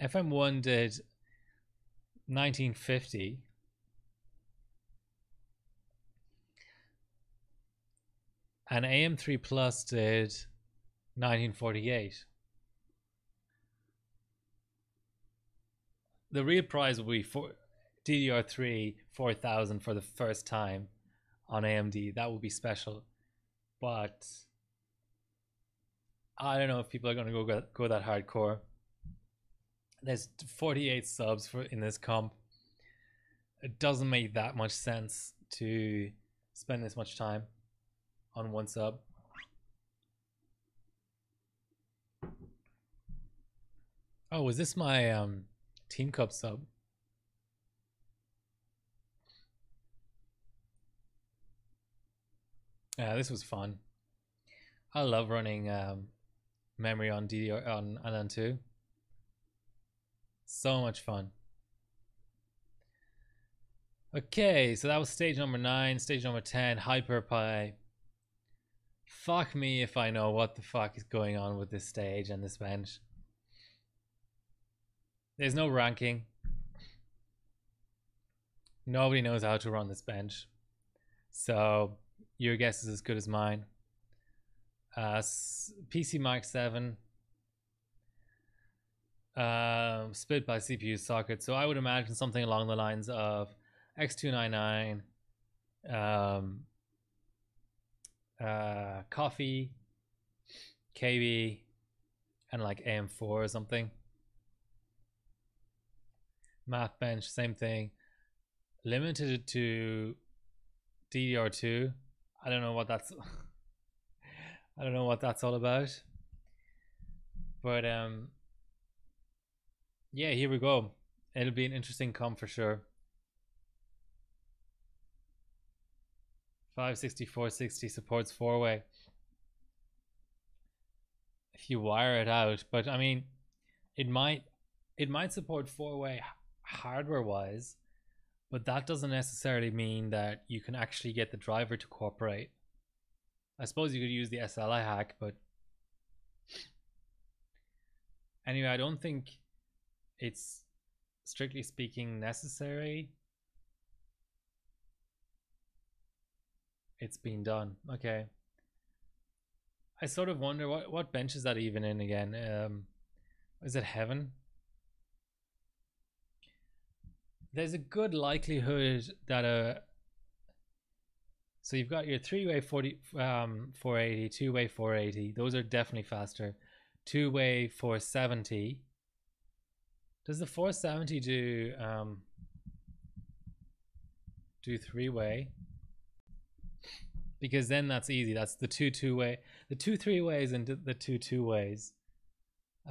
FM1 did 1950. And AM3 Plus did 1948. The real prize will be for DDR3 4000 for the first time on AMD. That will be special. But I don't know if people are going to go go that hardcore. There's 48 subs for in this comp. It doesn't make that much sense to spend this much time on one sub. Oh, was this my um, Team Cup sub? Yeah, this was fun. I love running um, memory on DDR on LN2. So much fun. Okay, so that was stage number nine. Stage number ten, hyper HyperPi. Fuck me if I know what the fuck is going on with this stage and this bench. There's no ranking. Nobody knows how to run this bench. So your guess is as good as mine. Uh, PCMark 7 uh, split by CPU socket. So I would imagine something along the lines of X299, um, uh, Coffee, KB, and like AM4 or something. Math Bench, same thing. Limited to DDR2 I don't know what that's I don't know what that's all about. But um yeah, here we go. It'll be an interesting comp for sure. 560, 460 supports four way. If you wire it out, but I mean, it might it might support four way hardware wise, but that doesn't necessarily mean that you can actually get the driver to cooperate. I suppose you could use the SLI hack, but anyway, I don't think it's strictly speaking necessary. It's been done. Okay. I sort of wonder what what bench is that even in again? Um, is it heaven? there's a good likelihood that a so you've got your three-way 40 um 480 two-way 480 those are definitely faster two-way 470 does the 470 do um do three-way because then that's easy. That's the two two-way the two three ways and the two two ways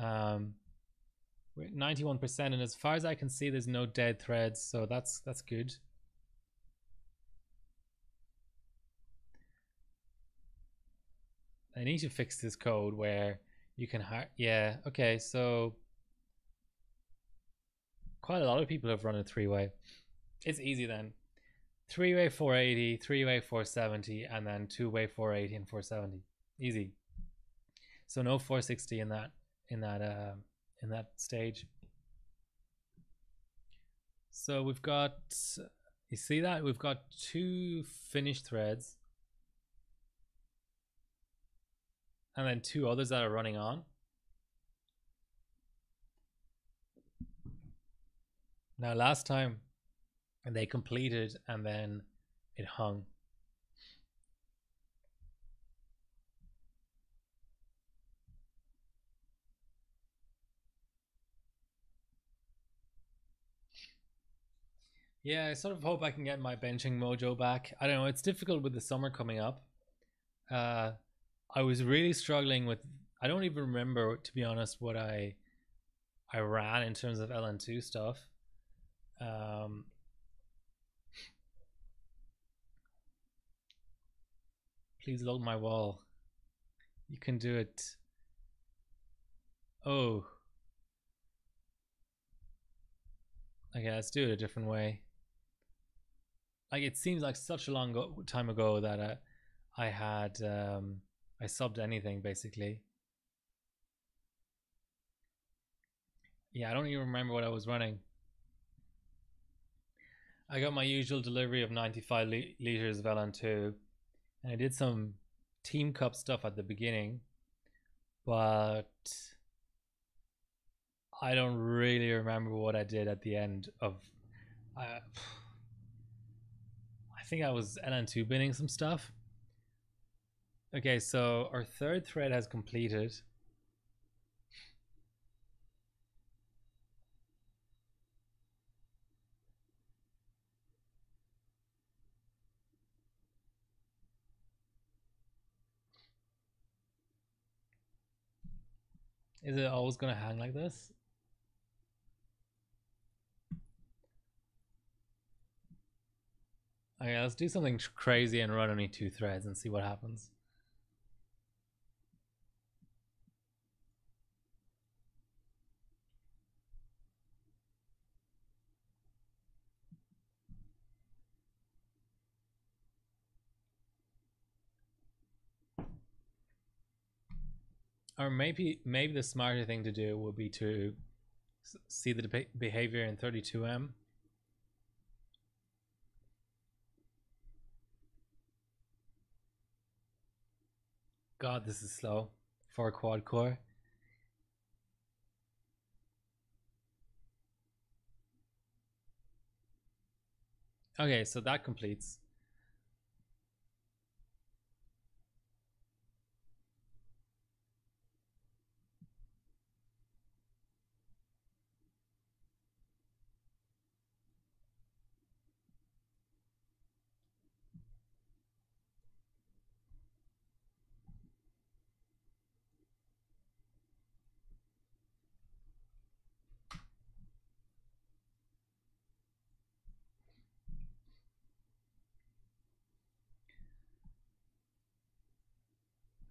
um 91% and as far as I can see there's no dead threads so that's that's good. I need to fix this code where you can yeah okay so quite a lot of people have run a three-way. It's easy then three-way 480 three-way 470 and then two-way 480 and 470 easy so no 460 in that in that uh, in that stage. So we've got, you see that? We've got two finished threads. And then two others that are running on. Now last time they completed and then it hung. Yeah, I sort of hope I can get my benching mojo back. I don't know, it's difficult with the summer coming up. Uh, I was really struggling with. I don't even remember, to be honest, what I I ran in terms of LN2 stuff. Um, please load my wall. You can do it. Oh. Okay, let's do it a different way. Like it seems like such a long time ago that uh, I had um, I subbed anything basically. Yeah, I don't even remember what I was running. I got my usual delivery of 95 li- liters of LN2, and I did some Team Cup stuff at the beginning, but I don't really remember what I did at the end of. I, I think I was LN2 binning some stuff. Okay, so our third thread has completed. Is it always going to hang like this? Okay, let's do something crazy and run only two threads and see what happens. Or maybe maybe the smarter thing to do would be to see the behavior in 32m god this is slow for a quad core. Okay so that completes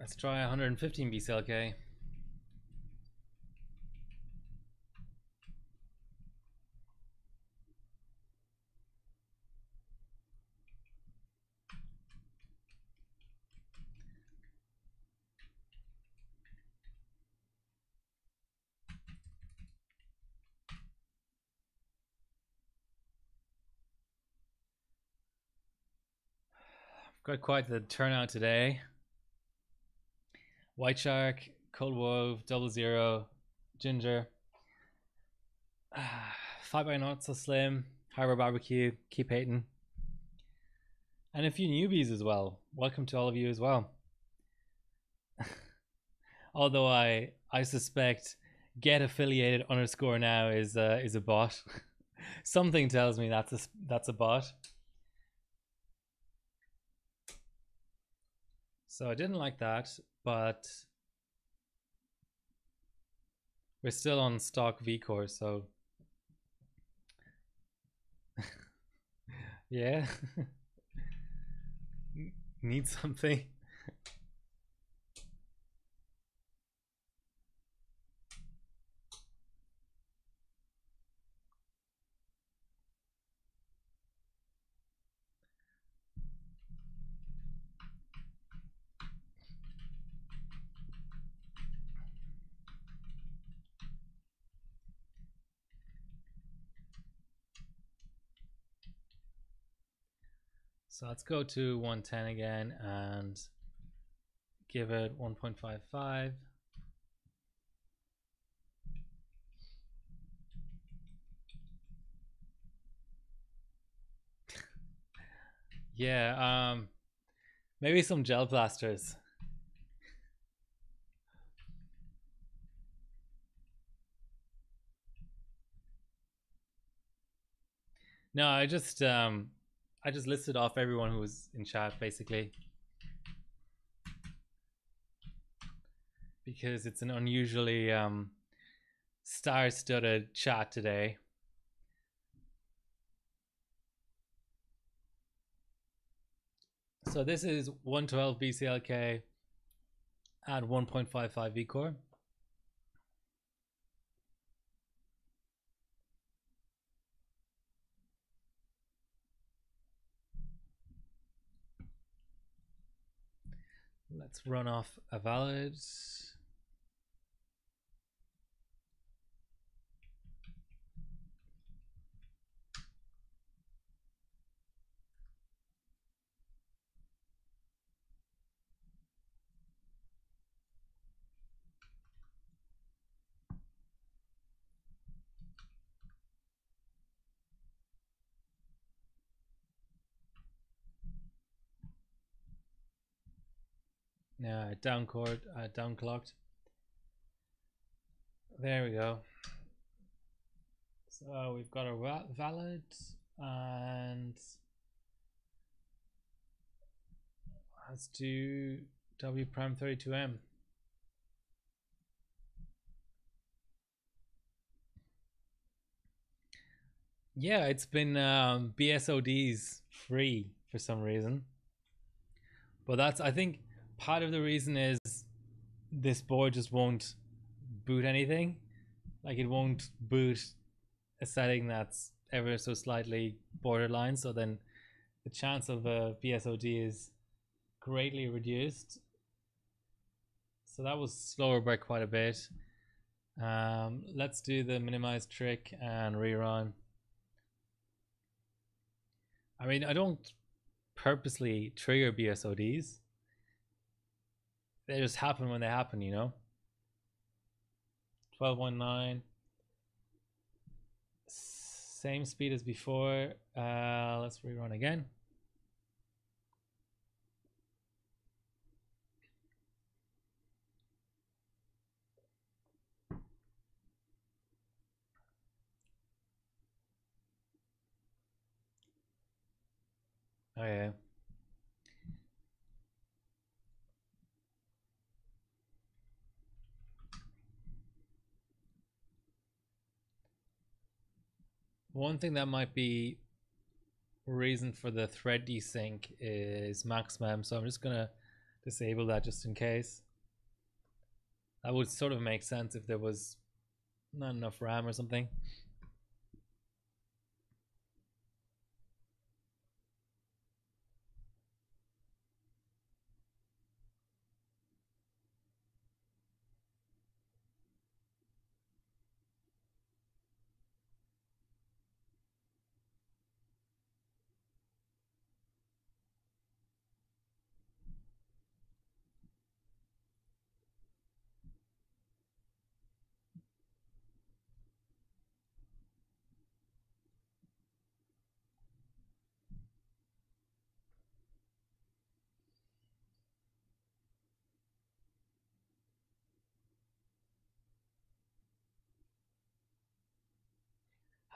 Let's try 115 BCLK. Got quite the turnout today. White Shark, Cold Wove, Double Zero, Ginger, Five by Not So Slim, Harbor Barbecue, Keep Hating, and a few newbies as well. Welcome to all of you as well. Although I I suspect get affiliated underscore now is uh, is a bot. Something tells me that's a that's a bot. So I didn't like that but we're still on stock vCore, so yeah, need something. So let's go to 110 again and give it 1.55. yeah, um, maybe some gel plasters. No, I just um I just listed off everyone who was in chat basically. Because it's an unusually um, star-studded chat today. So this is 112 BCLK at 1.55 vCore. Let's run off a valid. Yeah, down cord, uh, down clocked. There we go. So we've got a valid and let's do wPrime 32M. Yeah, it's been um, BSODs free for some reason. But that's, I think, part of the reason is this board just won't boot anything. Like it won't boot a setting that's ever so slightly borderline. So then the chance of a BSOD is greatly reduced. So that was slower by quite a bit. Um, let's do the minimize trick and rerun. I mean, I don't purposely trigger BSODs they just happen when they happen, you know. 1219 same speed as before. Uh, let's rerun again. Oh yeah One thing that might be reason for the thread desync is maxmem, so I'm just gonna disable that just in case. That would sort of make sense if there was not enough RAM or something.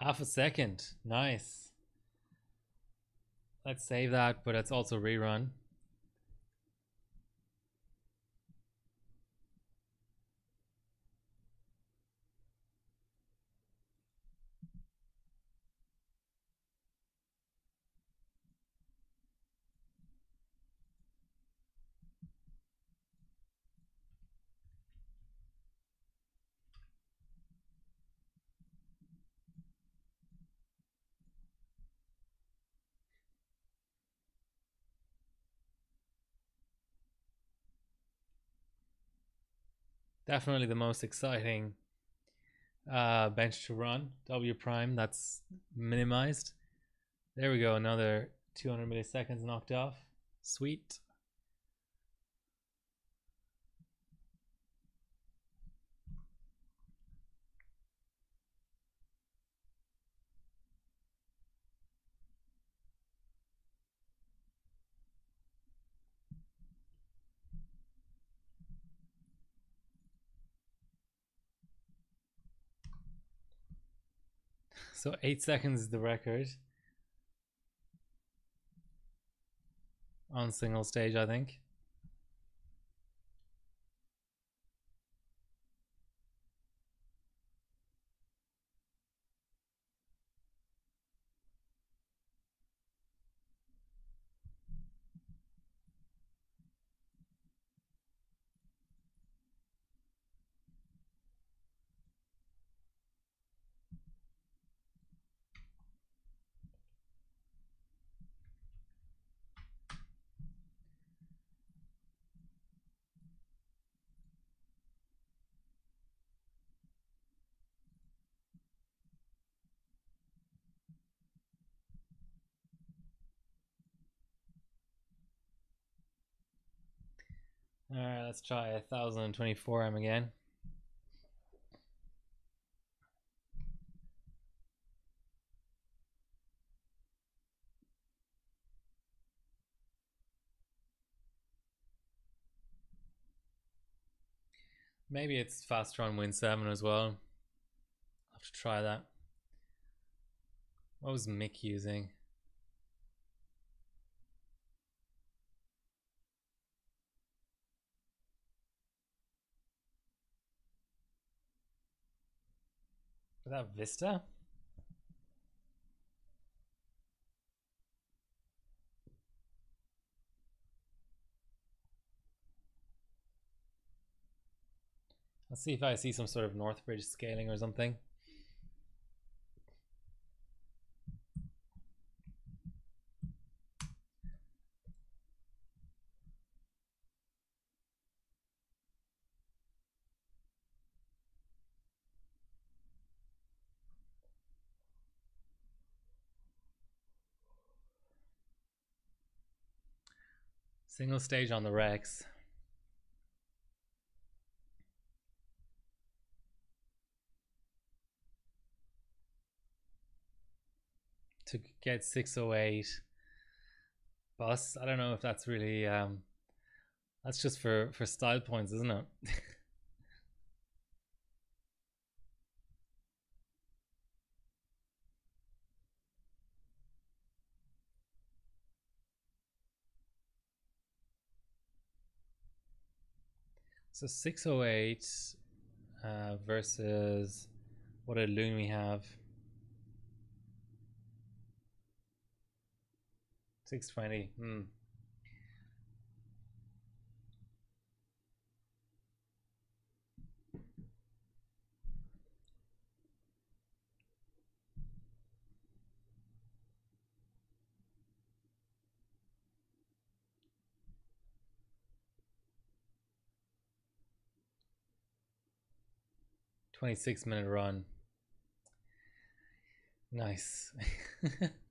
Half a second. Nice. Let's save that, but let's also rerun. Definitely the most exciting uh, bench to run. wPrime, that's minimized. There we go, another 200 milliseconds knocked off. Sweet. So eight seconds is the record on single stage, I think. Let's try 1024M again. Maybe it's faster on Win 7 as well. I'll have to try that. What was Mick using? Without Vista? Let's see if I see some sort of Northbridge scaling or something. Single stage on the Rex. to get 608 bus. I don't know if that's really um that's just for for style points, isn't it? so 608 uh, versus what a loon we have 620. Hmm. Twenty-six minute run. Nice.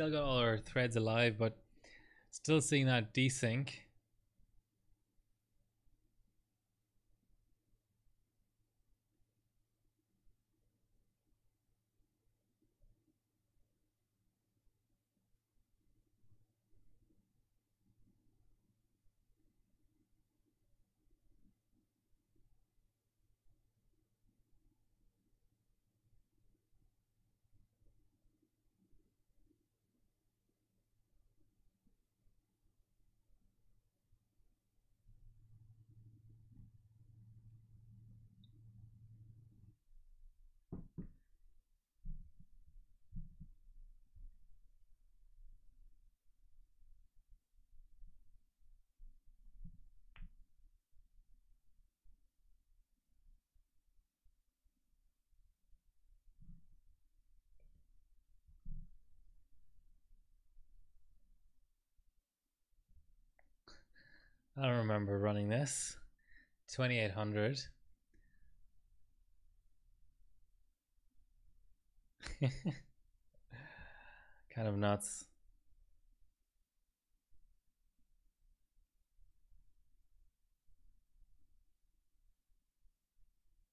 Still got all our threads alive, but still seeing that desync. I don't remember running this. 2800. kind of nuts.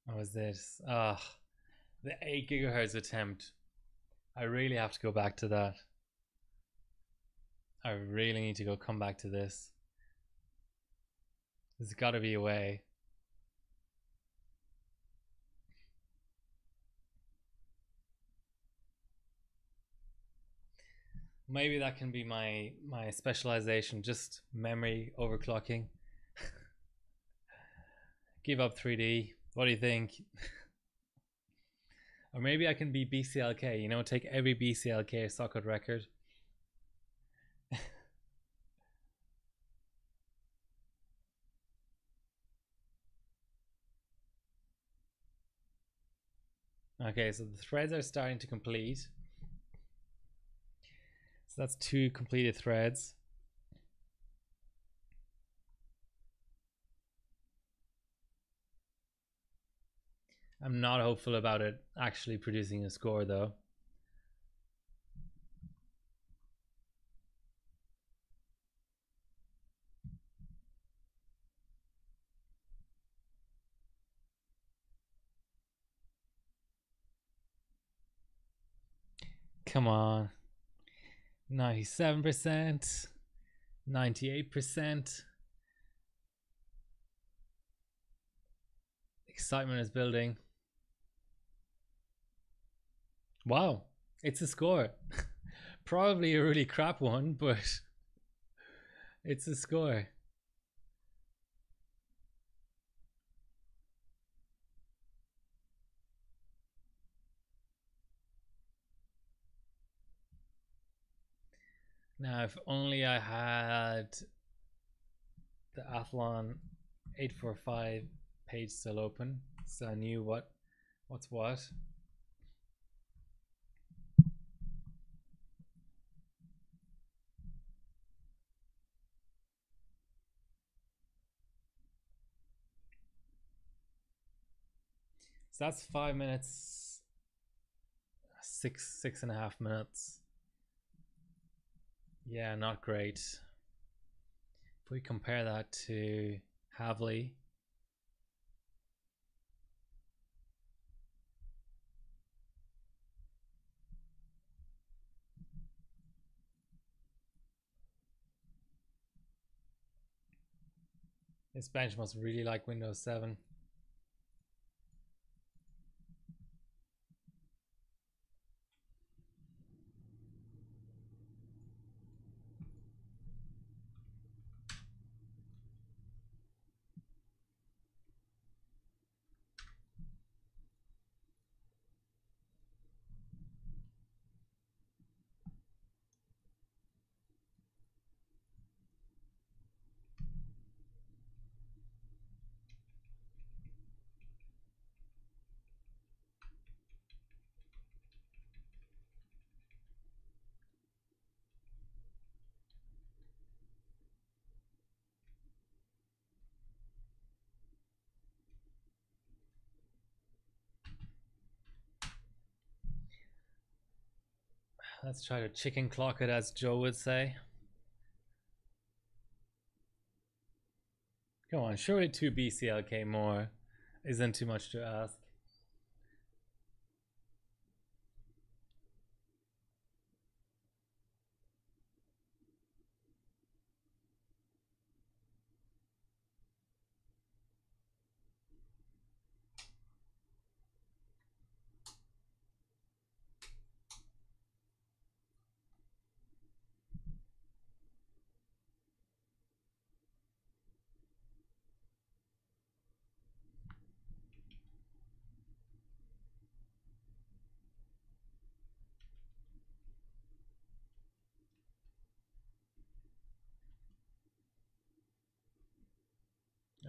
What was this? Ah, the 8 gigahertz attempt. I really have to go back to that. I really need to go come back to this. There's got to be a way. Maybe that can be my my specialization, just memory overclocking. Give up 3D. What do you think? or maybe I can be BCLK, you know, take every BCLK socket record. Okay, so the threads are starting to complete. So that's two completed threads. I'm not hopeful about it actually producing a score though. Come on. 97%, 98%. Excitement is building. Wow, it's a score. Probably a really crap one, but it's a score. Now, if only I had the Athlon 845 page still open, so I knew what what's what. So that's five minutes, six, six and a half minutes. Yeah, not great. If we compare that to Havli, this bench must really like Windows 7. Let's try to chicken clock it as Joe would say. Come on, surely 2 BCLK more isn't too much to ask.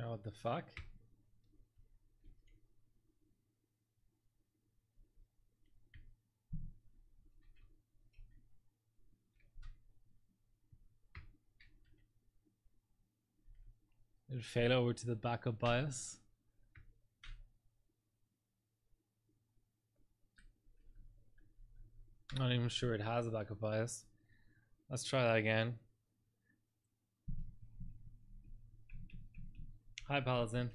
Oh, what the fuck? It fail over to the backup BIOS? Not even sure it has a backup BIOS. Let's try that again. Hi, Paladin.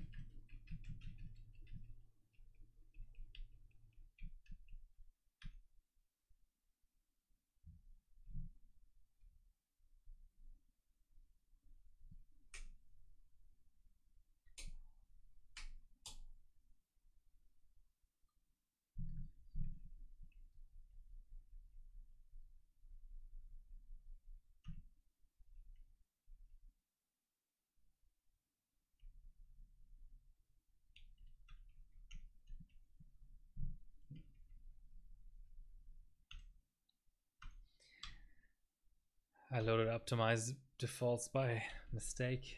Loaded optimize defaults by mistake.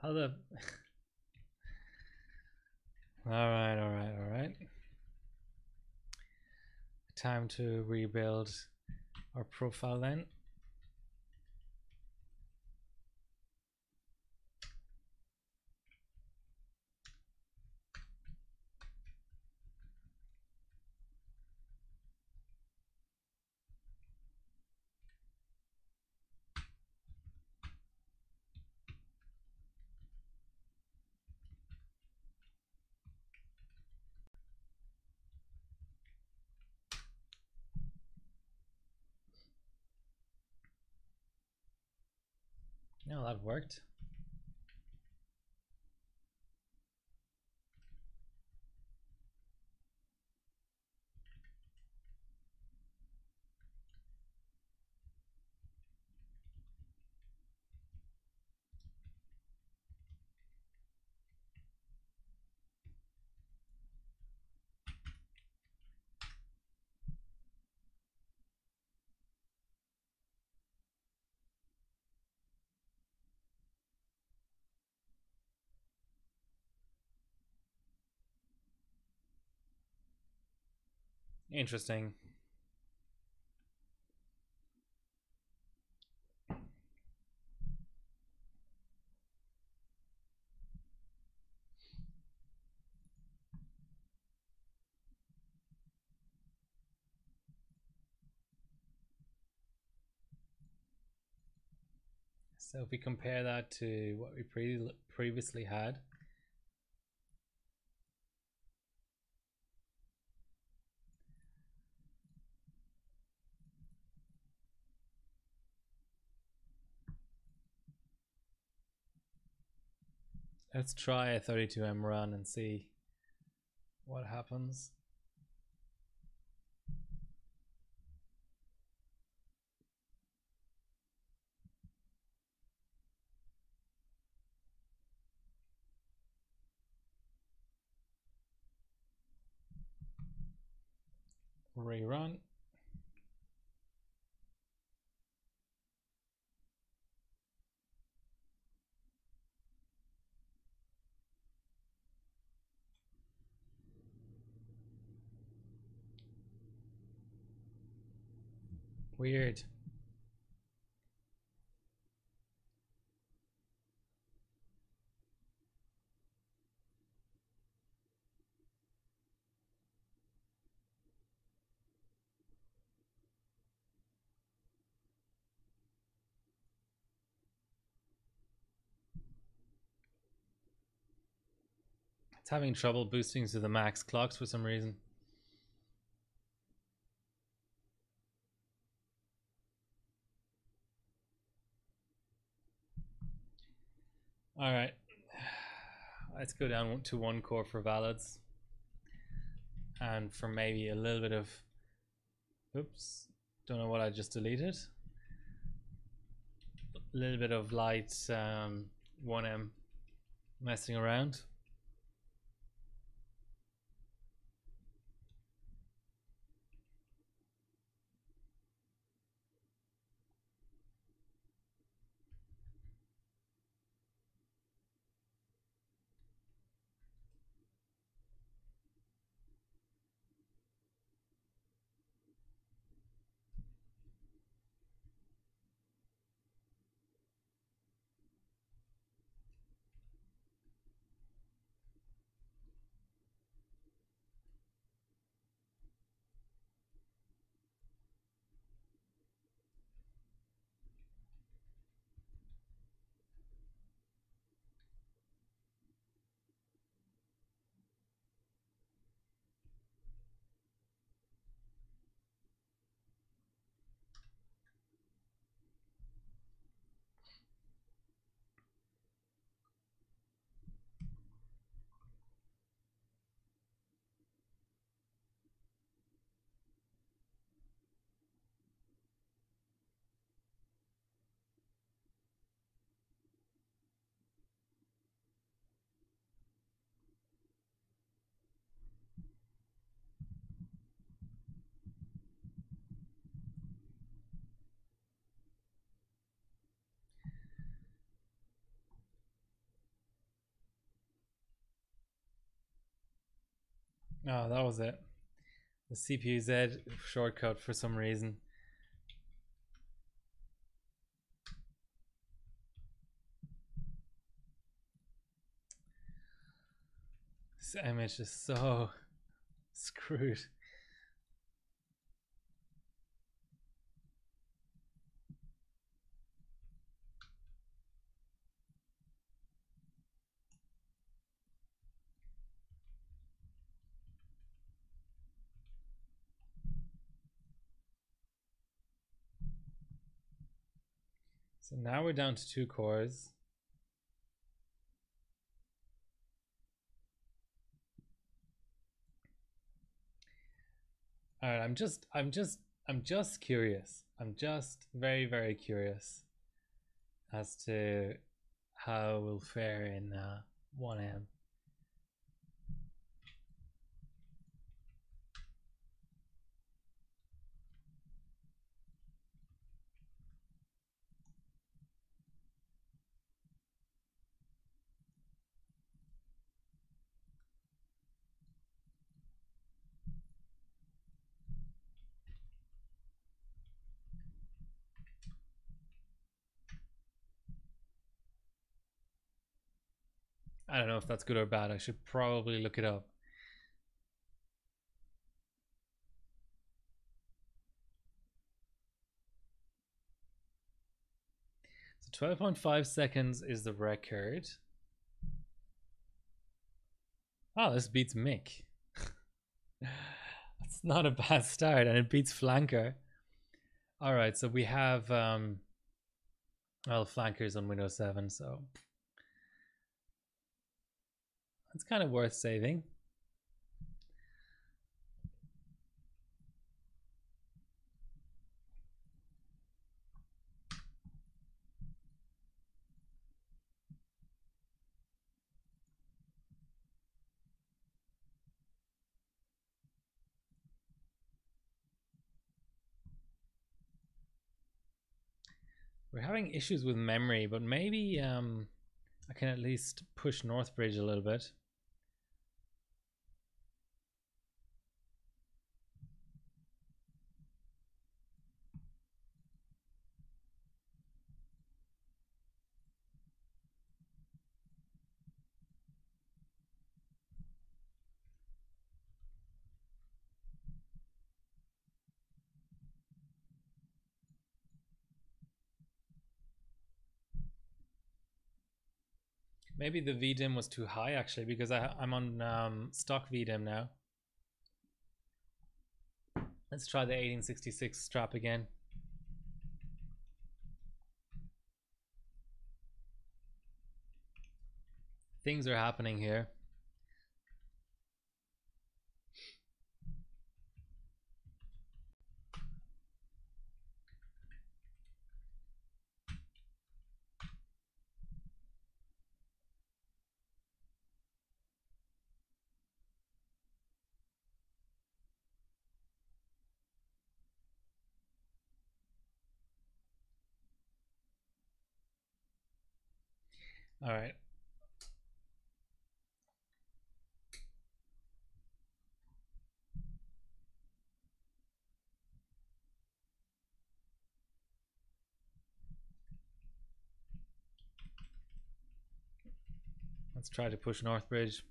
How the Alright, alright, alright. Time to rebuild our profile then. No, that worked. Interesting. So if we compare that to what we pre previously had, Let's try a 32M run and see what happens. Rerun. Weird. It's having trouble boosting to the max clocks for some reason. All right, let's go down to one core for valids, and for maybe a little bit of, oops, don't know what I just deleted. A little bit of light um, 1M messing around. Oh, that was it. The CPU Z shortcut for some reason. This image is so screwed. Now we're down to two cores. All right, I'm just, I'm just, I'm just curious. I'm just very, very curious as to how we'll fare in uh, 1M. I don't know if that's good or bad. I should probably look it up. So 12.5 seconds is the record. Oh, this beats Mick. That's not a bad start, and it beats Flanker. All right, so we have um, well, Flankers on Windows 7, so it's kind of worth saving. We're having issues with memory, but maybe um, I can at least push Northbridge a little bit. Maybe the VDIMM was too high actually because I, I'm on um, stock VDIMM now. Let's try the 1866 strap again. Things are happening here. All right. Let's try to push Northbridge.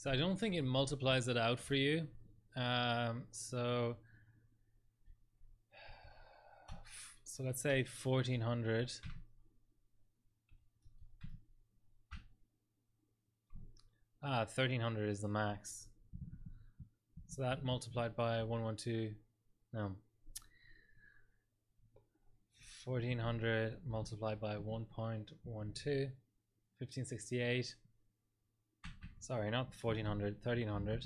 So I don't think it multiplies it out for you. Um, so, so let's say 1400. Ah, 1300 is the max. So that multiplied by 112, no. 1400 multiplied by 1.12, 1568 sorry not 1400 1300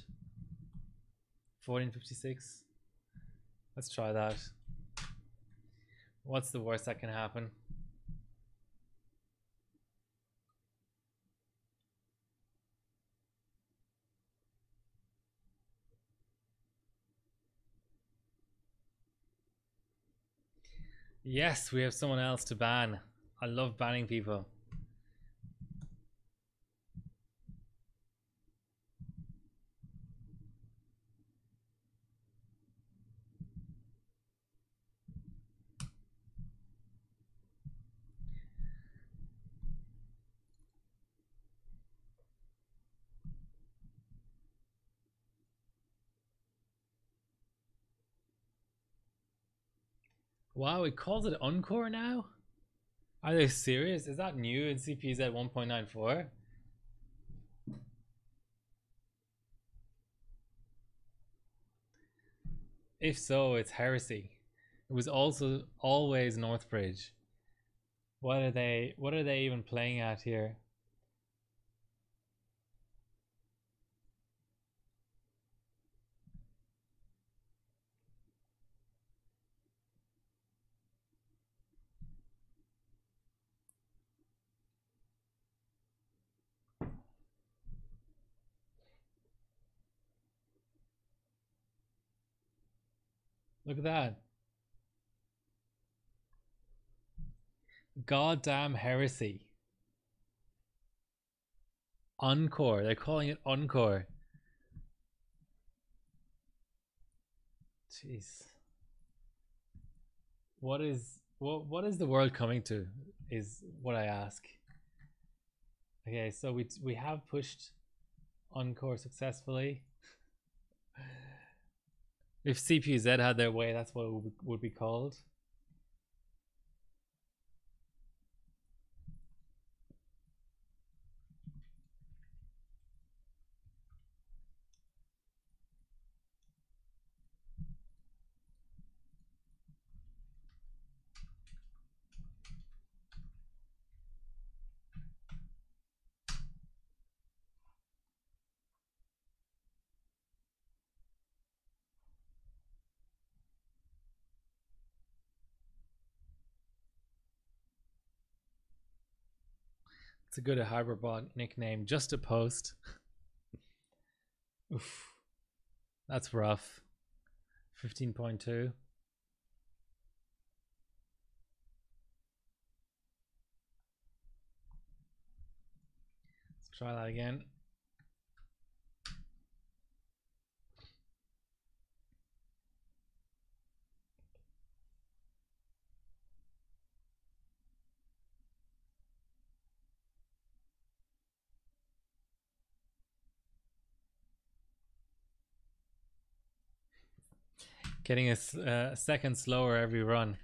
1456 let's try that what's the worst that can happen Yes, we have someone else to ban. I love banning people. Wow, it calls it Uncore now? Are they serious? Is that new in CPZ 1.94? If so, it's heresy. It was also always Northbridge. What are they what are they even playing at here? Look at that. Goddamn heresy. Uncore. They're calling it Uncore. Jeez. What is what what is the world coming to is what I ask. Okay, so we we have pushed Uncore successfully. If CPZ had their way, that's what it would be called. It's a good Hyperbot nickname. Just a post. Oof. That's rough. 15.2. Let's try that again. Getting a, uh, a second slower every run.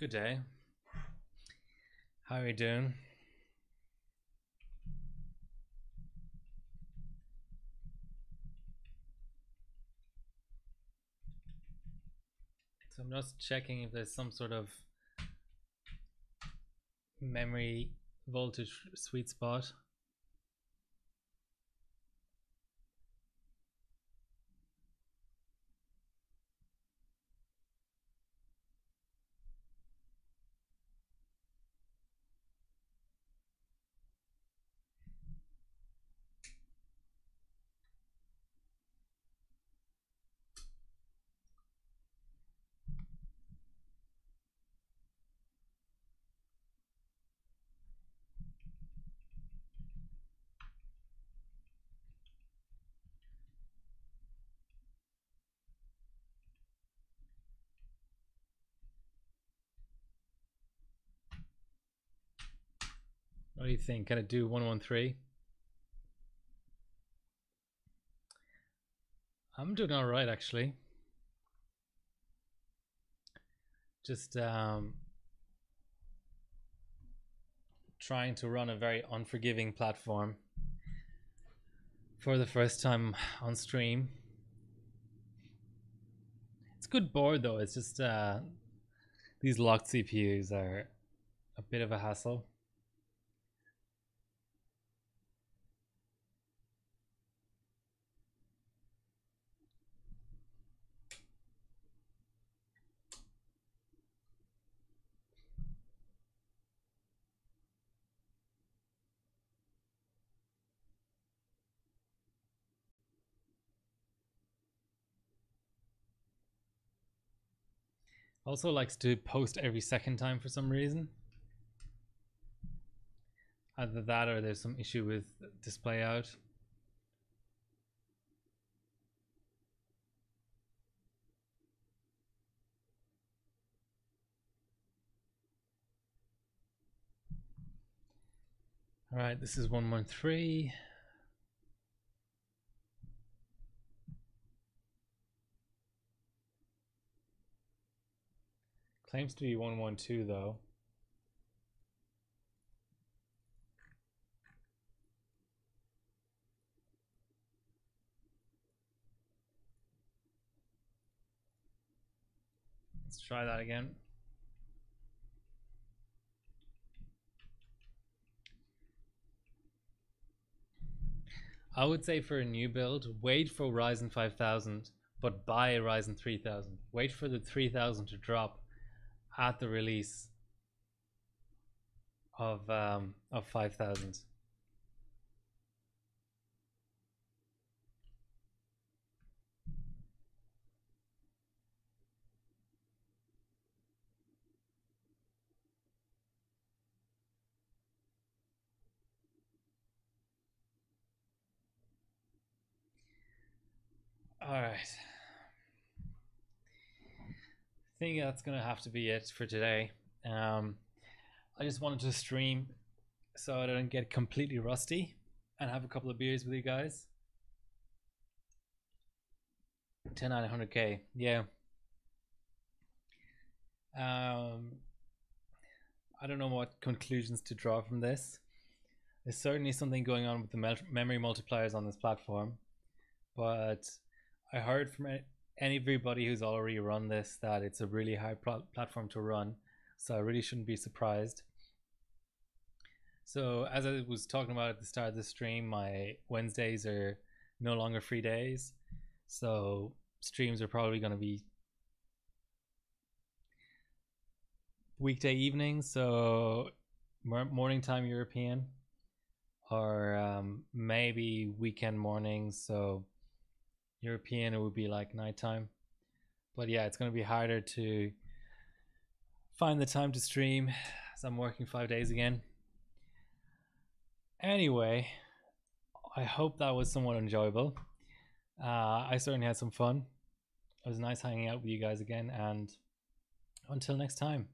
Good day. How are you doing? So I'm just checking if there's some sort of memory voltage sweet spot. Do you think? Can it do 113? I'm doing all right actually. Just um, trying to run a very unforgiving platform for the first time on stream. It's good board though. It's just uh, these locked CPUs are a bit of a hassle. Also likes to post every second time for some reason. Either that or there's some issue with display out. All right, this is 113. Claims to be 112 though. Let's try that again. I would say for a new build, wait for Ryzen 5000, but buy a Ryzen 3000. Wait for the 3000 to drop at the release of um, of 5000 all right think that's gonna have to be it for today. Um, I just wanted to stream so I don't get completely rusty and have a couple of beers with you guys. 10 out of 100k, yeah. Um, I don't know what conclusions to draw from this. There's certainly something going on with the memory multipliers on this platform, but I heard from everybody who's already run this that it's a really hard platform to run. So i really shouldn't be surprised. So as i was talking about at the start of the stream my wednesdays are no longer free days. So streams are probably going to be weekday evenings. So morning time european or um, maybe weekend mornings. So European, it would be like nighttime. But yeah, it's going to be harder to find the time to stream as I'm working five days again. Anyway, I hope that was somewhat enjoyable. Uh, I certainly had some fun. It was nice hanging out with you guys again, and until next time.